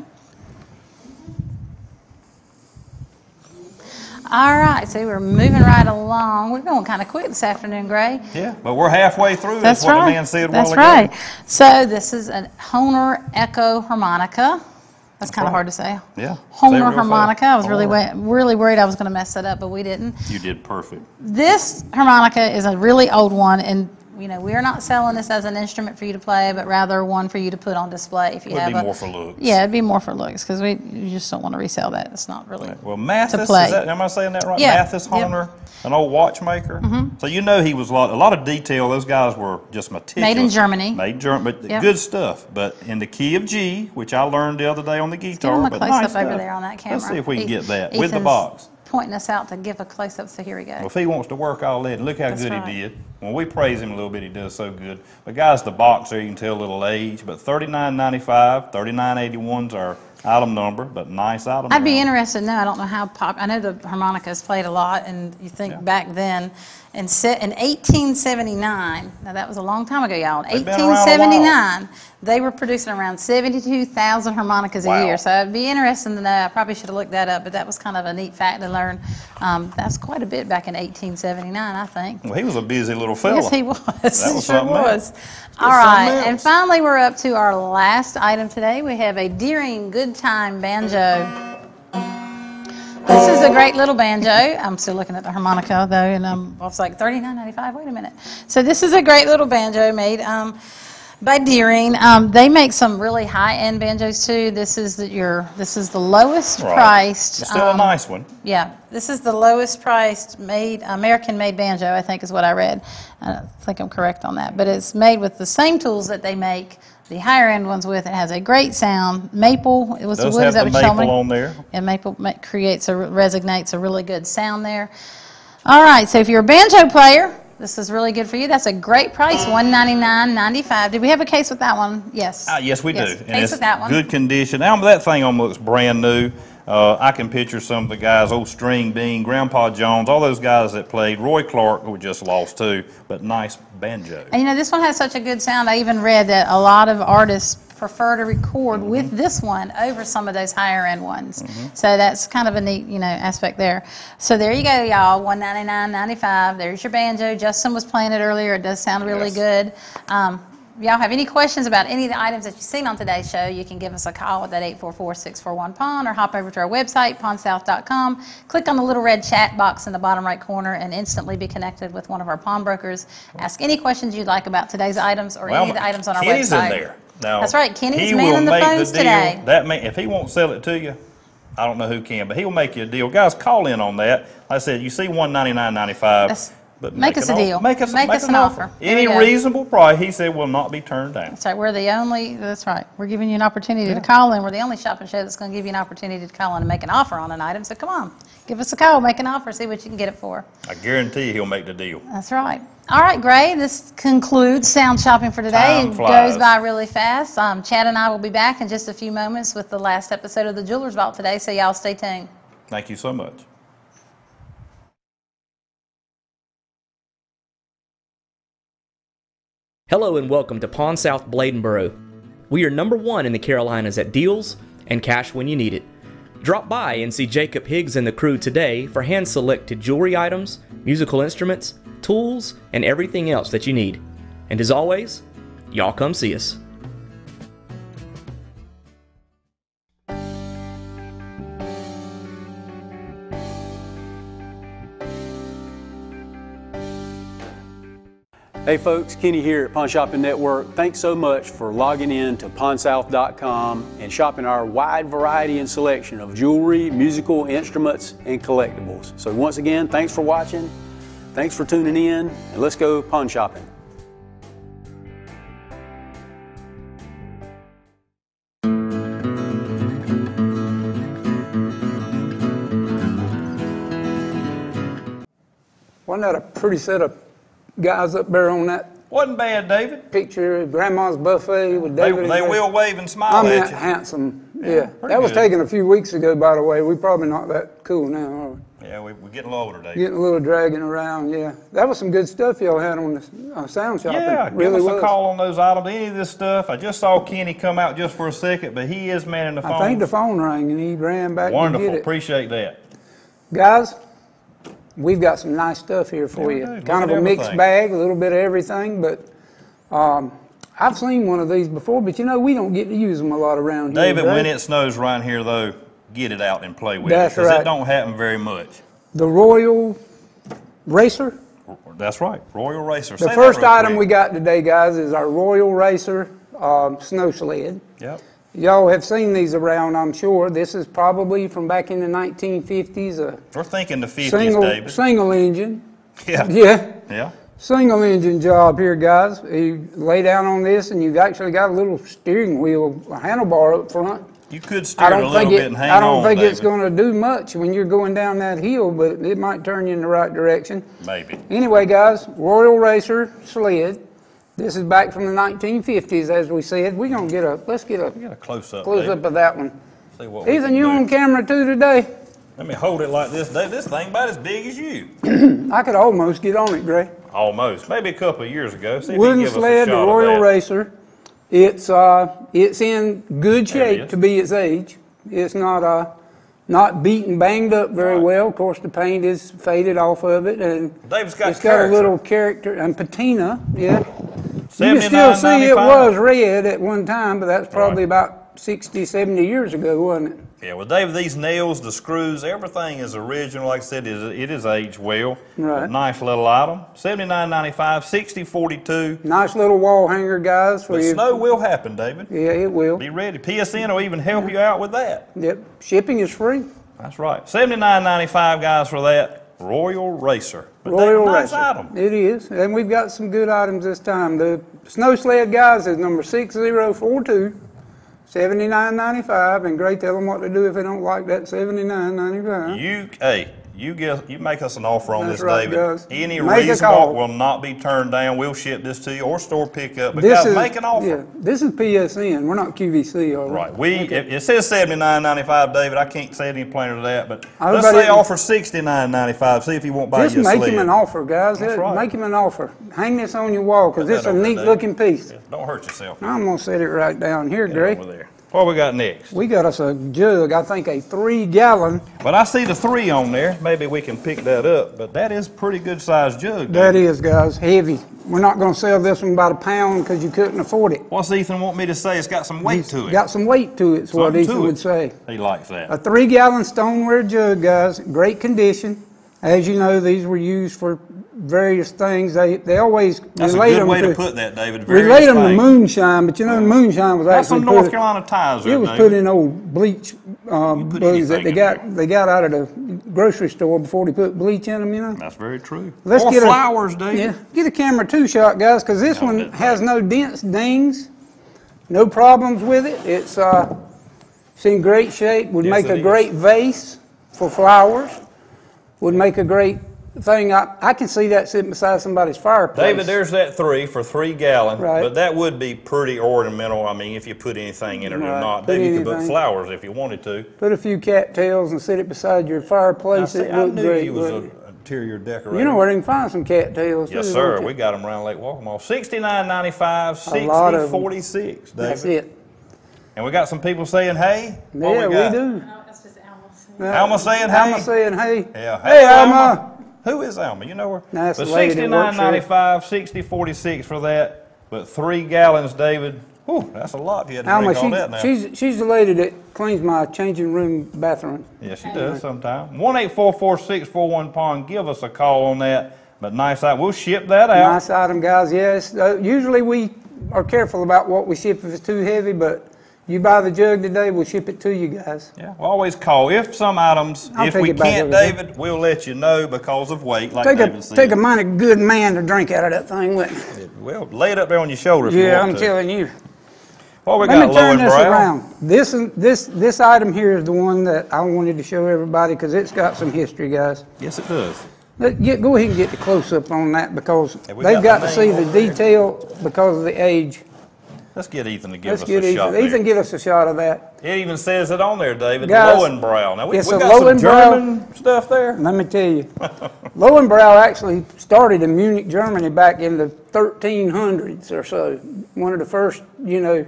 All right, so we're moving right along. We're going kind of quick this afternoon, Gray. Yeah, but we're halfway through. That's That's what right. the man said That's ago. right. So this is a Hohner Echo harmonica. That's kind of hard to say. Yeah, it real harmonica. I was really wa- really worried I was going to mess that up, but we didn't. You did perfect. This harmonica is a really old one, and you know we are not selling this as an instrument for you to play, but rather one for you to put on display if you Would have be a, more for looks. Yeah, it'd be more for looks because we you just don't want to resell that. It's not really. Well, Mathis, play. is that, am I saying that right? Yeah. Mathis Yep. Mm-hmm. An old watchmaker. So you know he was a lot, a lot of detail. Those guys were just meticulous. Made in Germany. Made German, but Yep. good stuff. But in the key of G, which I learned the other day on the guitar. them a but close nice up over stuff. there on that camera. Let's see if we can get that with the box. Pointing us out to give a close up. So here we go. Well, if he wants to work all that, look how That's good right. he did. When we praise him a little bit, he does so good. But guys, the boxer, you can tell a little age. But thirty-nine ninety-five, thirty-nine eighty-one's our item number. But nice item. I'd be interested to know. I don't know how pop. I know the harmonica is played a lot, and you think Yeah. back then, in 1879, now that was a long time ago, y'all. In They've been around a while. 1879, they were producing around 72,000 harmonicas Wow. a year. So it'd be interesting to know. I probably should have looked that up, but that was kind of a neat fact to learn. Um, that's quite a bit back in 1879, I think. Well, he was a busy little fella. Yes, he was. That was sure something was. All right, and finally, we're up to our last item today. We have a Deering Good Time banjo. This is a great little banjo. I'm still looking at the harmonica though, and um, I was like $39.95. Wait a minute. So this is a great little banjo made um, by Deering. Um, they make some really high-end banjos too. This is the, your this is the lowest Right. priced. It's still a um, nice one. yeah, this is the lowest priced made American-made banjo. I think is what I read. I don't think I'm correct on that, but it's made with the same tools that they make the higher-end ones with. It has a great sound. Maple. It was Does wood. have the maple me? on there. And maple creates a resonates a really good sound there. All right, so if you're a banjo player, this is really good for you. That's a great price, one ninety nine ninety five. Did we have a case with that one? Yes. Ah, yes, we Yes, do. Case with that one. good condition. Now, that thing almost looks brand new. Uh, I can picture some of the guys, old String Bean, Grandpa Jones, all those guys that played. Roy Clark, who we just lost too, but nice banjo. And you know, this one has such a good sound. I even read that a lot of artists prefer to record with this one over some of those higher end ones. So that's kind of a neat, you know, aspect there. So there you go, y'all. One ninety nine ninety five. There's your banjo. Justin was playing it earlier. It does sound really Yes. good. Um, y'all have any questions about any of the items that you've seen on today's show, you can give us a call at that 844-641-PAWN or hop over to our website, pawnsouth.com. Click on the little red chat box in the bottom right corner and instantly be connected with one of our pawnbrokers. Ask any questions you'd like about today's items or any of the items on our Kenny's website. in there. Now, That's right, Kenny's he manning will the phones deal. today. That may, if he won't sell it to you, I don't know who can, but he'll make you a deal. Guys, call in on that. Like I said, you see one ninety nine ninety five. That's- But make us a deal. Make us, Make us an offer. There Any reasonable price, he said, will not be turned down. That's right. We're the only. That's right. We're giving you an opportunity to call in. We're the only shopping show that's going to give you an opportunity to call in and make an offer on an item. So come on, give us a call, make an offer, see what you can get it for. I guarantee you he'll make the deal. That's right. All right, Gray. This concludes sound shopping for today. It goes by really fast. Um, Chad and I will be back in just a few moments with the last episode of the Jewelers Vault today. So y'all stay tuned. Thank you so much. Hello and welcome to Pawn South Bladenboro. We are number one in the Carolinas at deals and cash when you need it. Drop by and see Jacob Higgs and the crew today for hand selected jewelry items, musical instruments, tools, and everything else that you need. And as always, y'all come see us. Hey folks, Kenny here at Pawn Shopping Network. Thanks so much for logging in to pawnsouth.com and shopping our wide variety and selection of jewelry, musical instruments, and collectibles. So once again, thanks for watching. Thanks for tuning in, and let's go pawn shopping. Wasn't that a pretty set of guys up there on that Wasn't bad, David. picture of Grandma's buffet with David? and they will wave and smile mean, at you. handsome. Yeah, pretty that was good. taken a few weeks ago, by the way. We're probably not that cool now, are we? Yeah, we, we're getting a little older, David. Getting a little dragging around, yeah. That was some good stuff y'all had on the uh, sound shopping. Yeah, give really us was. a call on those items. Any of this stuff. I just saw Kenny come out just for a second, but he is manning the phone. I think the phone rang and he ran back Wonderful. to get it. Appreciate that. Guys, we've got some nice stuff here for you. Look Kind of a mixed everything. bag, a little bit of everything, but um, I've seen one of these before, but you know, we don't get to use them a lot around here. David, when it snows around here, though, get it out and play with That's it because right. it don't happen very much. The Royal Racer. That's right, Royal Racer. The first item we got today, guys, is our Royal Racer um, snow sled. Yep. Y'all have seen these around, I'm sure. This is probably from back in the 1950s, a We're thinking the 50s, single David. single engine. Yeah. Yeah, Yeah. single engine job here, guys. You lay down on this, and you've actually got a little steering wheel, a handlebar up front. You could steer I it a don't little think bit it. and hang I don't on, think it's going to do much when you're going down that hill, but it might turn you in the right direction. Maybe. Anyway, guys, Royal Racer sled. This is back from the 1950s, as we said. We're gonna get a. Let's get a We got a close up. close David. up of that one. See what Ethan, you do. on camera too today? Let me hold it like this, Dave. This thing about as big as you. I could almost get on it, Gray. Almost. Maybe a couple of years ago. See if you can Wooden give us a sled, the Royal. Racer. It's uh, it's in good shape to be its age. It's not uh, not beaten, banged up very Right. well. Of course, the paint is faded off of it, and Dave's got it's got a little character and patina. Yeah, you can still see it was red at one time, but that's probably Right. about 60, 70 years ago, wasn't it? Yeah, well, David, these nails, the screws, everything is original. Like I said, it is, it is aged well. Right. Nice little item. Seventy-nine ninety-five, sixty forty-two. Nice little wall hanger, guys. For But you. snow will happen, David. Yeah, it will. Be ready. PSN will even help you out with that. Yep, shipping is free. That's right. Seventy-nine ninety-five, guys, for that Royal Racer. But Royal nice Racer. item. It is, and we've got some good items this time. The snow sled guys is number six zero four two. Seventy-nine ninety-five, and Gray, tell them what to do if they don't like that seventy-nine ninety-five. You, give, you make us an offer on That's this, right, David. Any Make reasonable will not be turned down. We'll ship this to you or store pickup. But This guys, is make an offer. Yeah, this is PSN. We're not QVC, are we? Right. We Okay. it, it says seventy nine ninety five, David. I can't say any plainer than that, but let's say offer sixty nine ninety five. See if you won't buy Just you a make sled. him an offer, guys. That's right. Make him an offer. Hang this on your wall because it's a neat David. looking piece. Yeah, Don't hurt yourself. I'm gonna set it right down here, Gray. over there. What we got next? We got us a jug. I think a three gallon. But I see the three on there. Maybe we can pick that up. But that is pretty good sized jug. That David. guys, heavy. We're not going to sell this one by the pound because you couldn't afford it. What's Ethan want me to say? It's got some weight to it. Got some weight to it, is what Something to Ethan would say. He likes that. A three gallon stoneware jug, guys. Great condition. As you know, these were used for various things. They they always That's a good them way to, to, put that, David. relate them to moonshine, but you know, the moonshine was That's actually some North put, Carolina ties. It was David. put in old bleach um, that they got there. they got out of the grocery store before they put bleach in them. You know. That's very true. Let's or get flowers, a, David. Yeah, get a camera two shot, guys, because this No, one has no dents, dings, no problems with it. It's uh, it's in great shape. Would Yes, make a is. great vase for flowers. Would make a great thing. I, I can see that sitting beside somebody's fireplace. David, there's that three for three gallon, Right. but that would be pretty ornamental. I mean, if you put anything in it or not, put David, you could put flowers if you wanted to. Put a few cattails and sit it beside your Now, fireplace. see, it I knew great. you was an interior decorator. you know where they can find some cattails. Yes, too, sir. We got them around Lake Waccamaw. Sixty-nine ninety-five, sixty lot of 'em. forty-six, David. That's it. And we got some people saying, "Hey." What yeah, we, we, got? do. Alma saying, "Hey." Alma saying, hey. Yeah. Hey, Alma. Who is Alma? You know her? That's but the lady that works here. 69.95, 60 46 for that. But three gallons, David. Whew, that's a lot. If you had to Alma, drink all she, that now. she's she's the lady that cleans my changing room bathroom. Yeah, she does sometimes. One eight four four six four one pawn. Give us a call on that. But nice out. We'll ship that out. Nice item, guys. Yes. Uh, usually we are careful about what we ship if it's too heavy, but you buy the jug today, we'll ship it to you guys. Yeah, we'll always call if some items. I'll if we can't. David, we'll let you know because of weight, like Take a David said. take a mighty good man to drink out of that thing, wouldn't it? Well, lay it up there on your shoulder if you Yeah, I'm to. telling you. What we Let got, me turn this brown? around. This this this item here is the one that I wanted to show everybody because it's got some history, guys. Yes, it does. Let, get, go ahead and get the close up on that because they've got got the to see the detail because of the age. Let's get Ethan to give Let's us get a shot. Ethan. there. Ethan, get us a shot of that. It even says it on there, David. Guys, Lowenbrau. Now we, we got some German stuff there. Let me tell you, Lowenbrau actually started in Munich, Germany, back in the 1300s or so. One of the first, you know,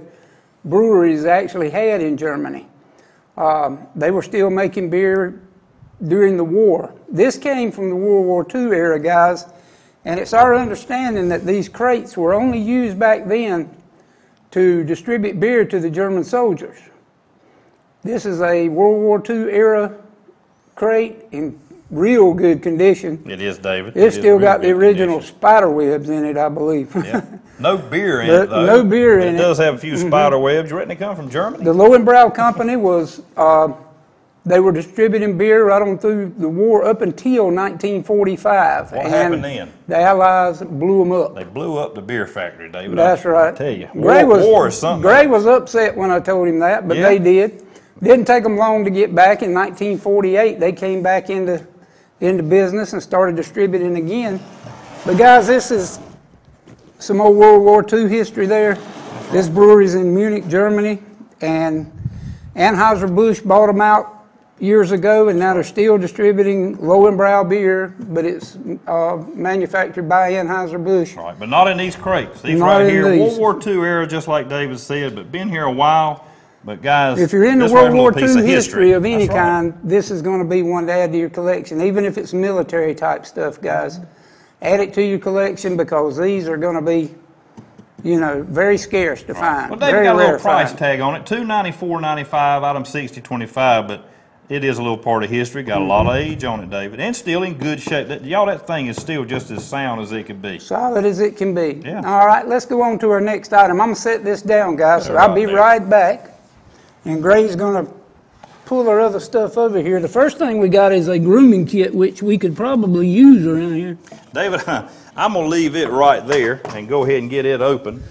breweries actually had in Germany. Um, they were still making beer during the war. This came from the World War II era, guys, and it's our understanding that these crates were only used back then to distribute beer to the German soldiers. This is a World War II era crate in real good condition. It is, David. It It's is still got the original condition. spider webs in it, I believe. Yeah. No beer in it, though. no beer in it. it. Mm-hmm. does have a few spider webs. You reckon they come from Germany? the Lowenbrau Company was, uh, they were distributing beer right on through the war up until 1945. What and happened then? The Allies blew them up. They blew up the beer factory, David. That's I, right. I tell you. Gray war, was, war something. Gray was upset when I told him that, but Yeah. they did. Didn't take them long to get back. In 1948, they came back into into business and started distributing again. But guys, this is some old World War II history there. This brewery's in Munich, Germany, and Anheuser-Busch bought them out years ago, and now they're still distributing Lowenbrau beer, but it's uh, manufactured by Anheuser-Busch. Right, but not in these crates. These Not right here, these. World War II era, just like David said, but been here a while. But guys, If you're into World War II of history of any right. kind, this is going to be one to add to your collection, even if it's military type stuff, guys. Add it to your collection because these are going to be, you know, very scarce to find. Well, David very got a little price find. tag on it, two ninety four ninety five, item sixty twenty five, but it is a little part of history. Got a lot of age on it, David, and still in good shape. That, y'all, that thing is still just as sound as it could be. Solid as it can be. Yeah. All right, let's go on to our next item. I'm going to set this down, guys, so it I'll be there. right back. And Gray's going to pull our other stuff over here. The first thing we got is a grooming kit, which we could probably use around here. David, I'm gonna leave it right there and go ahead and get it open.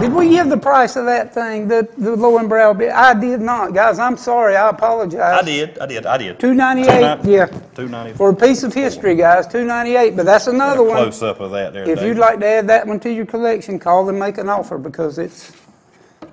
Did we give the price of that thing, the, the Lowenbrau bit? I did not, guys. I'm sorry. I apologize. I did, I did, I did. Two ninety eight, yeah. Two ninety. For a piece of history, guys, two ninety eight. But that's another one. Close up of that there, If David. you'd like to add that one to your collection, call and make an offer because it's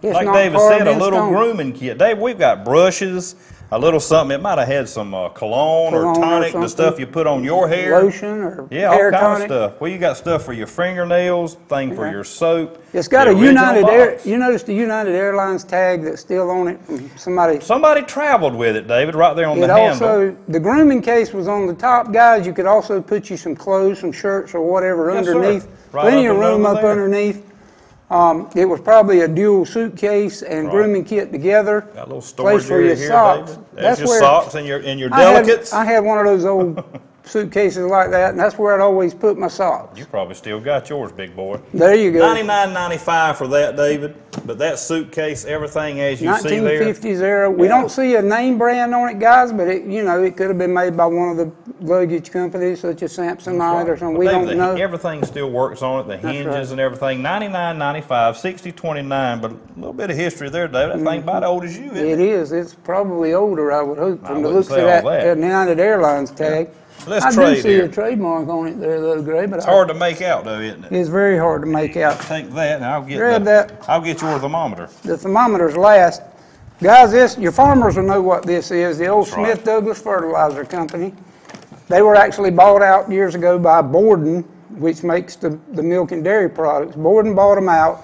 it's like not David said, a little stone. grooming kit. Dave, we've got brushes, a little something. It might have had some uh, cologne, or Cologne or tonic, the stuff you put on your hair. lotion or Yeah, hair all kind of stuff. Well, you got stuff for your fingernails, thing for your soap. It's got a United Air. You notice the United Airlines tag that's still on it. from Somebody. Somebody traveled with it, David, right there on It the handle. also the grooming case was on the top, guys. You could also put you some clothes, some shirts, or whatever Yes, underneath. Right Plenty of room up there. underneath. Um, it was probably a dual suitcase and Right. grooming kit together. Got a little Place storage for area your here, socks. David. There's your where- socks and your and your I had- delicates. I had one of those old suitcases like that, and that's where I'd always put my socks. you probably still got yours, big boy. There you go. Ninety-nine ninety-five for that, David. But that suitcase, everything as you see there. 1950s era. We Yeah. don't see a name brand on it, guys, but it, you know, it could have been made by one of the luggage companies, such as Samsonite or something. But We David, don't the- know. Everything still works on it, the hinges right. and everything. Ninety-nine ninety-five, sixty twenty-nine, but a little bit of history there, David. That thing about mm-hmm. old as you, isn't It it? is. It's probably older, I would hope, I from the looks of say that, that. that United Airlines tag. Let's I do see here. a trademark on it there, though, Gray, but It's I- hard to make out, though, isn't it? it's very hard to make out. Take that, and I'll get Grab the, that. I'll get your thermometer. The thermometers last. Guys, this your farmers will know what this is. The old That's right. Smith Douglas Fertilizer Company. They were actually bought out years ago by Borden, which makes the, the milk and dairy products. Borden bought them out,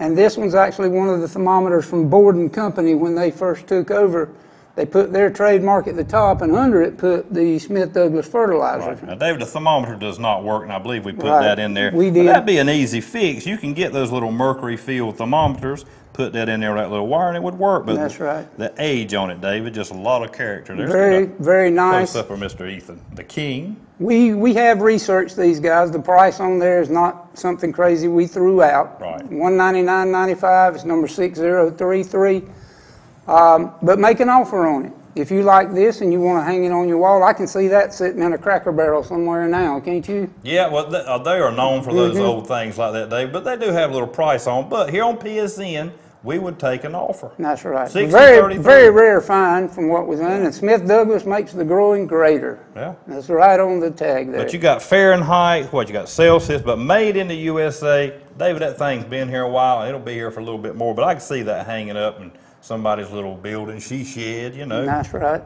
and this one's actually one of the thermometers from Borden Company when they first took over. They put their trademark at the top, and under it put the Smith Douglas Fertilizer. Now, David, the thermometer does not work, and I believe we put Right. that in there. We But did. that'd be an easy fix. You can get those little mercury-filled thermometers, put that in there with that little wire, and it would work. But That's right. The age on it, David, just a lot of character. There's Very, very nice. Close up for Mr. Ethan, the king. We, we have researched these guys. The price on there is not something crazy we threw out. Right. One ninety nine ninety five. It's number six zero three three. Um, but make an offer on it. If you like this and you want to hang it on your wall, I can see that sitting in a cracker barrel somewhere now, can't you? Yeah, well, uh, they are known for those Mhm. old things like that, Dave. But they do have a little price on. But here on PSN, we would take an offer. That's right. 60, very, 33. very rare find from what was in. And Smith Douglas makes the growing greater. Yeah. That's right on the tag there. But you got Fahrenheit, what you got Celsius, but made in the USA. David, that thing's been here a while. It'll be here for a little bit more, but I can see that hanging up in somebody's little building, she shed, you know. That's right.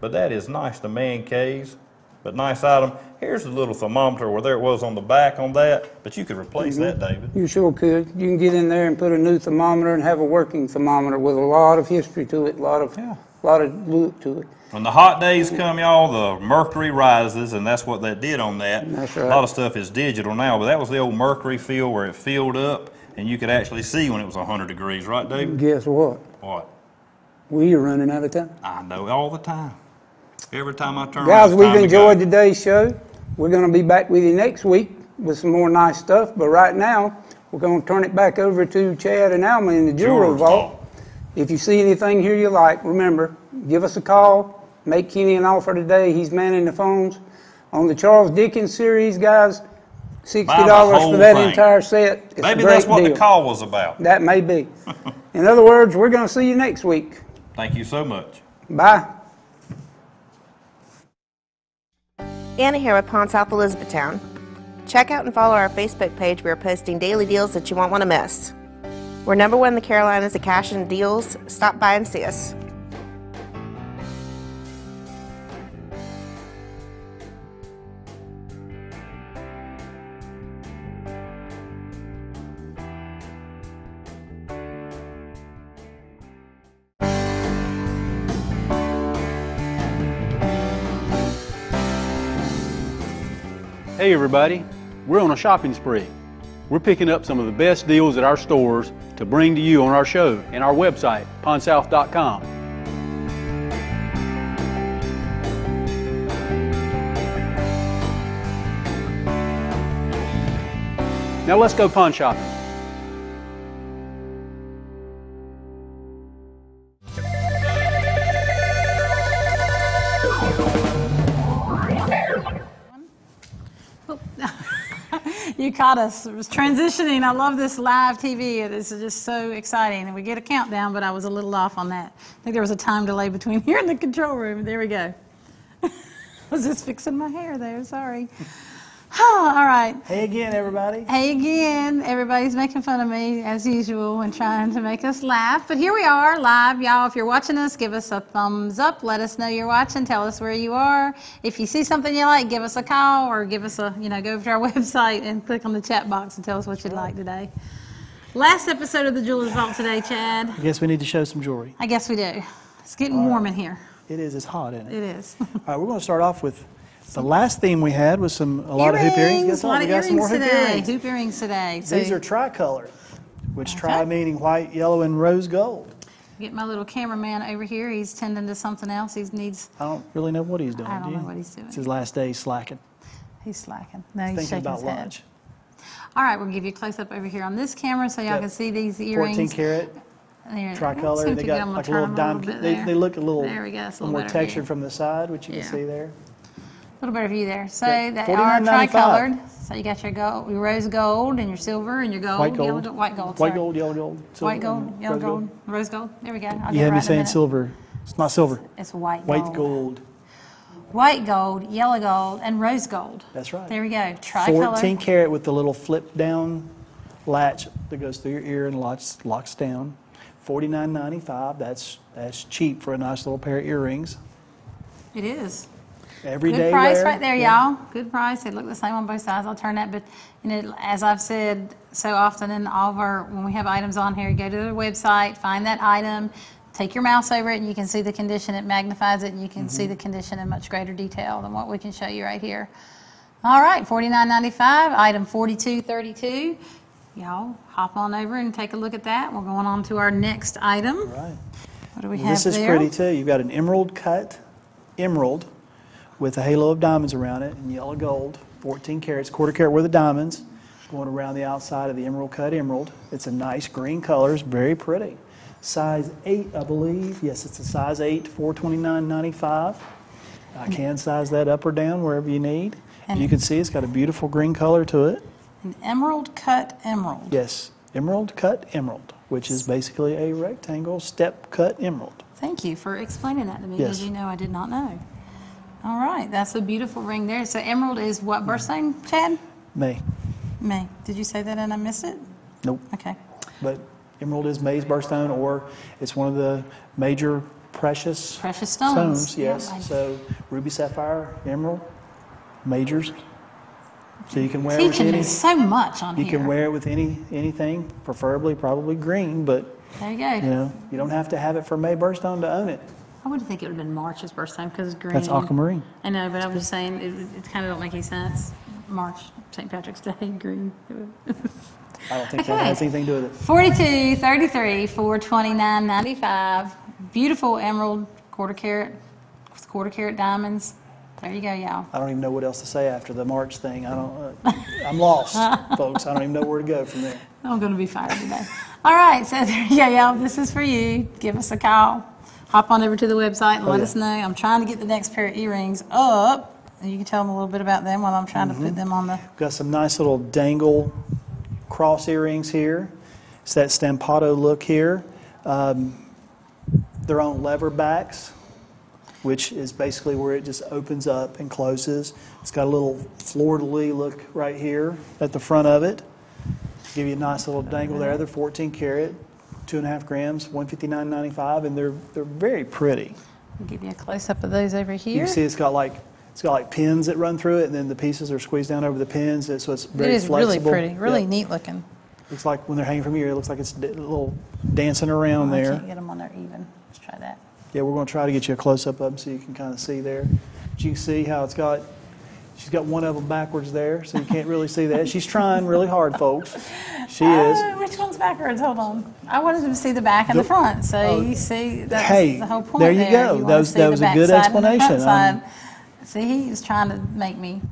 But that is nice, the man caves. But nice item. Here's the little thermometer where there it was on the back on that, but you could replace mm-hmm. that, David. You sure could. You can get in there and put a new thermometer and have a working thermometer with a lot of history to it, a lot of, Yeah. lot of look to it. When the hot days come, y'all, the mercury rises, and that's what that did on that. That's right. A lot of stuff is digital now, but that was the old mercury field where it filled up, and you could actually see when it was 100 degrees, right, David? Guess what? What? We are running out of time. I know all the time. Every time I turn around, Guys, it's we've time to enjoyed today's show. We're going to be back with you next week with some more nice stuff. But right now, we're going to turn it back over to Chad and Alma in the Vault. Vault. If you see anything here you like, remember, give us a call. Make Kenny an offer today. He's manning the phones. On the Charles Dickens series, guys, $60 Buy the whole for that thing. entire set. It's a Maybe great that's what deal. the call was about. That may be. in other words, we're going to see you next week. Thank you so much. Bye. Anna here with Pawn South Elizabethtown. Check out and follow our Facebook page. We are posting daily deals that you won't want to miss. We're number one in the Carolinas at cash and deals. Stop by and see us. Hey everybody, we're on a shopping spree. We're picking up some of the best deals at our stores to bring to you on our show and our website, pawnsouth.com. Now let's go pawn shopping. Caught us. It was transitioning. I love this live TV. It is just so exciting. And we get a countdown, but I was a little off on that. I think there was a time delay between here and the control room. There we go. I was just fixing my hair there. Sorry. All right. Hey again, everybody. Hey again, everybody's making fun of me as usual and trying to make us laugh. But here we are live, y'all. If you're watching us, give us a thumbs up. Let us know you're watching. Tell us where you are. If you see something you like, give us a call or give us a, you know, go over to our website and click on the chat box and tell us what you'd like today. Last episode of the Jewelers Vault today, Chad. I guess we need to show some jewelry. I guess we do. It's getting warm in here. It is. It's hot, isn't it? It is. All right, we're going to start off with the last theme we had was some a lot of hoop earrings. Guess a what? lot We of got some more hoop today. earrings. Hoop earrings today. So These are tricolor, which tri meaning white, yellow, and rose gold. get my little cameraman over here. He's tending to something else. He needs. I don't really know what he's doing. I don't do know what he's doing. It's his last day slacking. He's slacking. No, he's Thinking shaking about his head. lunch. All right, we'll give you a close up over here on this camera so y'all Yep. can see these earrings. 14 karat tricolor. They got get 'em. I'll like a little dime. bit they, they look a little, There we go. It's a little little more textured view. from the side, which you Yeah. can see there. A little better view there. So Yeah, they are $49.95. tricolored. So you got your gold, your rose gold, and your silver, and your gold, White yellow gold. gold, white gold. White gold, yellow gold, silver, white gold, mm, yellow rose gold, rose gold. There we go. I'll You had right me in saying silver. It's not silver. It's white gold. White gold. White gold, yellow gold, and rose gold. That's right. There we go. Tricolor. 14 karat with the little flip down latch that goes through your ear and locks, locks down. $49.95. That's that's cheap for a nice little pair of earrings. It is. Everyday Good price wear. right there, Yeah. y'all. Good price. They look the same on both sides. I'll turn that, but you know, as I've said so often in all of our when we have items on here, go to the website, find that item, take your mouse over it, and you can see the condition. It magnifies it, and you can see Mm-hmm. the condition in much greater detail than what we can show you right here. All right, forty-nine ninety-five. Item forty-two thirty-two. Y'all hop on over and take a look at that. We're going on to our next item. Right. What do we Well, have this is there? pretty too. You've got an emerald cut emerald with a halo of diamonds around it and yellow gold, 14 carats, quarter carat worth of diamonds going around the outside of the emerald cut emerald. It's a nice green color. It's very pretty. Size 8, I believe. Yes, it's a size 8, 429.95. I can size that up or down wherever you need. And- you can see it's got a beautiful green color to it. An emerald cut emerald. Yes, emerald cut emerald, which is basically a rectangle step cut emerald. Thank you for explaining that to me, because Yes. you know I did not know. All right, that's a beautiful ring there. So emerald is what birthstone, Chad? May. May. Did you say that and I missed it? Nope. Okay. But emerald is May's birthstone, or it's one of the major precious Precious stones. stones, yes. Yeah, so ruby, sapphire, emerald, majors. So you can wear it with any. so much on You here. can wear it with any anything, preferably probably green, but There you go. you know you don't have to have it for May birthstone to own it. I wouldn't think it would have been March's time because green. That's aquamarine. I know, but I was just saying it, it kind of don't make any sense. March, St. Patrick's Day, green. I don't think that has anything to do with it. 42, 33, 429, 95. Beautiful emerald, quarter carat, quarter carat diamonds. There you go, y'all. I don't even know what else to say after the March thing. I don't. Uh, I'm lost, folks. I don't even know where to go from there. I'm going to be fired today. All right, so there you go, y'all. This is for you. Give us a call. Hop on over to the website and Oh, let yeah. us know. I'm trying to get the next pair of earrings up. And you can tell them a little bit about them while I'm trying Mm-hmm. to put them on the. Got some nice little dangle cross earrings here. It's that stampado look here. Um, they're on lever backs, which is basically where it just opens up and closes. It's got a little fleur-de-lis look right here at the front of it. Give you a nice little dangle there. They're 14 karat, two and a half grams, 159.95, and they're they're very pretty. I'll give you a close up of those over You here. can see it's got like it's got like pins that run through it, and then the pieces are squeezed down over the pins, so it's It very is flexible. really pretty, really Yeah. neat looking. Looks like when they're hanging from here, it looks like it's a little dancing around I there. can't get them on there even. Let's try that. Yeah, we're going to try to get you a close up of them so you can kind of see there. But you can see how it's got She's got one of them backwards there, so you can't really see that. She's trying really hard, folks. She is. Oh, which one's backwards? Hold on. I wanted to see the back and the, The- front. So oh, you see, that's hey, the whole point there you there. You go. wanna That was- that was a good side and the front explanation. Um. See, he was trying to make me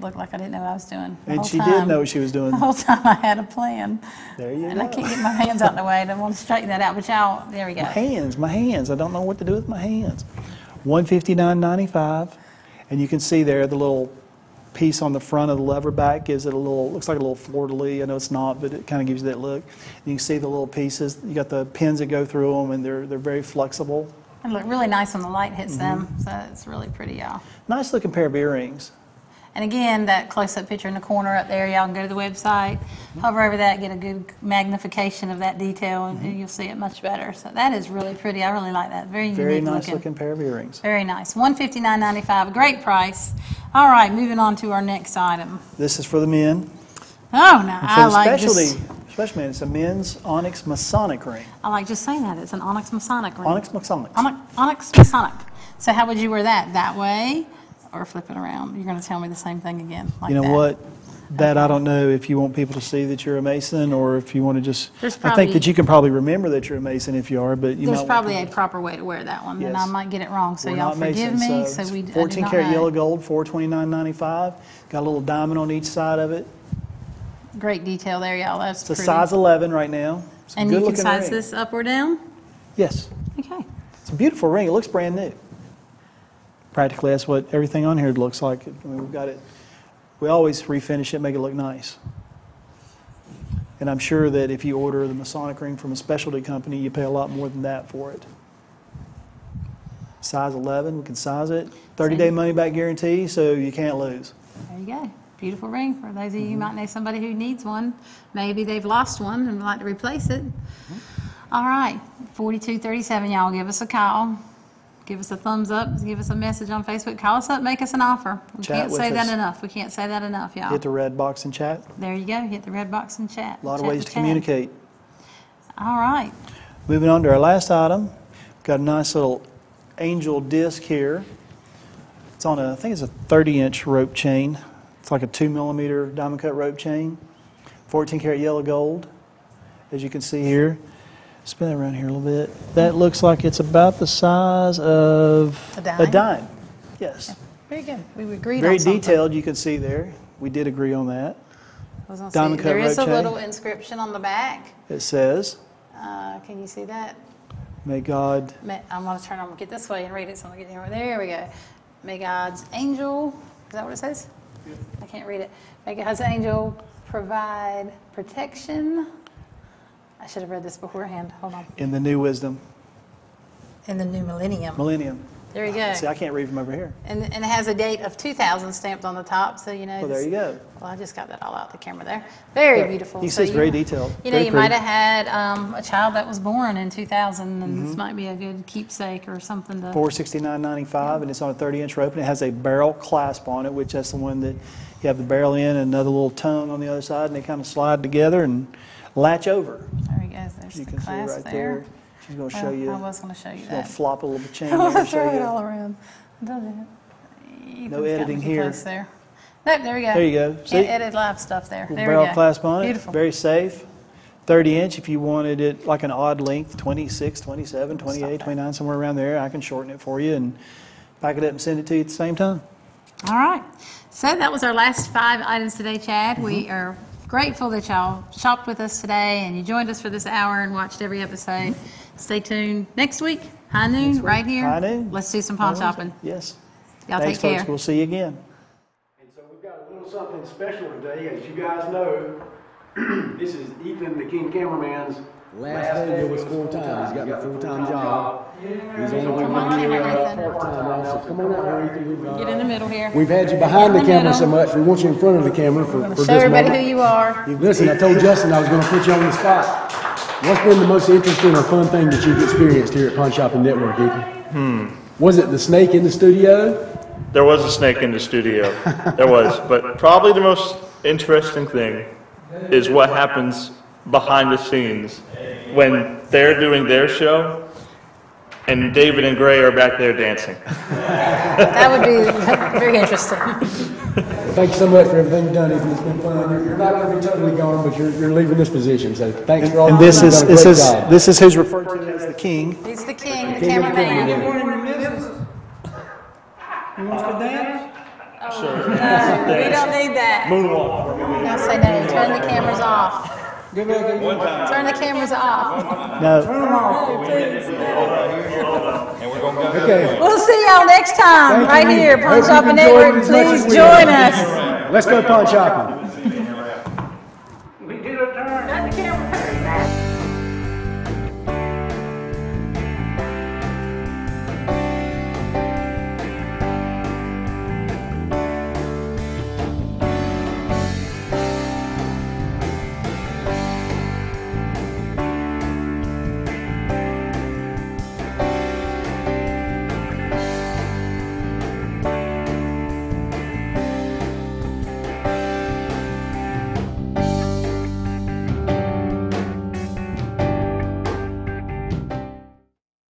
look like I didn't know what I was doing. the And she did know what she was doing. The whole time I had a plan. There you And go. And I can't get my hands out of the way. I want to straighten that out. But y'all, there we go. My hands, my hands. I don't know what to do with my hands. One fifty nine ninety five, and you can see there the little piece on the front of the lever back gives it a little looks like a little fleur de lis. I know it's not, but it kind of gives you that look. You can see the little pieces. You got the pins that go through them, and they're they're very flexible. And look really nice when the light hits them. Mm-hmm. So it's really pretty, y'all. Nice looking pair of earrings. And again, that close-up picture in the corner up there, y'all can go to the website, hover over that, get a good magnification of that detail, and Mm-hmm. you'll see it much better. So that is really pretty. I really like that. Very, Very unique nice looking. pair of earrings. Very nice. One fifty nine ninety five. A great price. All right, moving on to our next item. This is for the men. Oh, no, I the like specialty, just special men, it's a men's onyx Masonic ring. I like just saying that. It's an onyx Masonic ring. Onyx Masonic. Onyx, onyx Masonic. So how would you wear that? That way, or flip it around? You're going to tell me the same thing again. Like You know that. what? That I don't know if you want people to see that you're a Mason or if you want to just. There's I think that you can probably remember that you're a Mason if you are, but you There's probably a proper way to wear that one, and I might get it wrong. So We're y'all forgive me. so So we it's I 14 karat yellow gold, 429.95. Got a little diamond on each side of it. Great detail there, y'all. That's It's a size 11 right now. And you can size ring. this up or down. Yes, Okay. it's a beautiful ring. It looks brand new. Practically, that's what everything on here looks like. I mean, we've got it. We always refinish it, make it look nice. And I'm sure that if you order the Masonic ring from a specialty company, you pay a lot more than that for it. Size 11, we can size it. 30 day money back guarantee, so you can't lose. There you go. Beautiful ring. For those of you who Mm-hmm. might know somebody who needs one, maybe they've lost one and would like to replace it. Mm-hmm. All right, 4237, y'all give us a call. Give us a thumbs up, give us a message on Facebook, call us up, make us an offer. We Chat can't with say that enough. We can't say that enough, y'all. Hit the red box and chat. There you go, hit the red box and chat. A lot of Chat ways to Chad. communicate. All right, Moving on to our last item, got a nice little angel disc here. It's on a, I think it's a 30 inch rope chain. It's like a two millimeter diamond cut rope chain, 14 karat yellow gold, as you can see here. Spin it around here a little bit. That looks like it's about the size of A dime? Yes. very good. We agreed Very on something. detailed, you can see there. We did agree on that. I was gonna Diamond say, cut There is a chain. little inscription on the back. It says, Uh, Can you see that? May God May- I'm going to turn, I'm going to get this way and read it, so I'm going to get there. There we go. May God's angel, is that what it says? I can't read it. May God's angel provide protection. I should have read this beforehand. Hold on. in the new wisdom, In the new millennium. millennium. There you go. See, I can't read from over here. And, and it has a date of 2000 stamped on the top, so you know. Well, there you go. Well, I just got that all out the camera there. Very Yeah. beautiful. You So see it's very detailed. You know, Very you might have had um, a child that was born in 2000, and Mm-hmm. this might be a good keepsake or something to. Four sixty nine ninety five, and it's on a thirty inch rope, and it has a barrel clasp on it, which that's the one that you have the barrel in and another little tongue on the other side, and they kind of slide together and latch over. There he goes. There's You the can see right there. there. She's going to show Well, you. I was going to show you She's going that. to flop a little chain there and show it all you. around. It? Ethan's got editing here. There. Nope, there we go. There you go. See? Can't edit live stuff there. There barrel we go. clasp on it. Beautiful. Very safe. 30 inch if you wanted it like an odd length 26 27 28 29 somewhere around there i can shorten it for you and pack it up and send it to you at the same time All right. So that was our last five items today, Chad. We Mm-hmm. are grateful that y'all shopped with us today and you joined us for this hour and watched every episode. Stay tuned next week, high noon, right here. High noon. Let's do some pawn shopping. yes Y'all thanks take care. folks we'll see you again And so we've got a little something special today. As you guys know, this is Ethan, the King Cameraman's Last day was full time. He's got a full time job. He's only going Come on to be in here, uh, part time now. So come on out here, Ethan. We've, uh, Get in the middle here. We've had you behind the In the camera so much. We want you in front of the camera for, for this Show this everybody moment. who you are. Listen, I told Justin I was going to put you on the spot. What's been the most interesting or fun thing that you've experienced here at Pawn Shopping Network, Ethan? Hmm. Was it the snake in the studio? There was a snake in the studio. There was. But probably the most interesting thing is what happens behind the scenes when they're doing their show and David and Gray are back there dancing. That would be very interesting. Thank you so much for everything you've done, Ethan. It's been fun. You're, you're not going to be totally gone, but you're, you're leaving this position. So thanks for all And you've this is, You've done a this is, this is who's referred to as the king. He's the king, the King of the cameraman. cameraman. You want to dance? No, oh, uh, we don't need that. Moonwalk. Don't say no, turn the cameras off. Good luck. Ethan. Turn the cameras off. No, turn them Okay. We'll see y'all next time, Thank right you. here, Pawn Hope Shopping you've Network. it as much as Please join us. Let's go pawn shopping.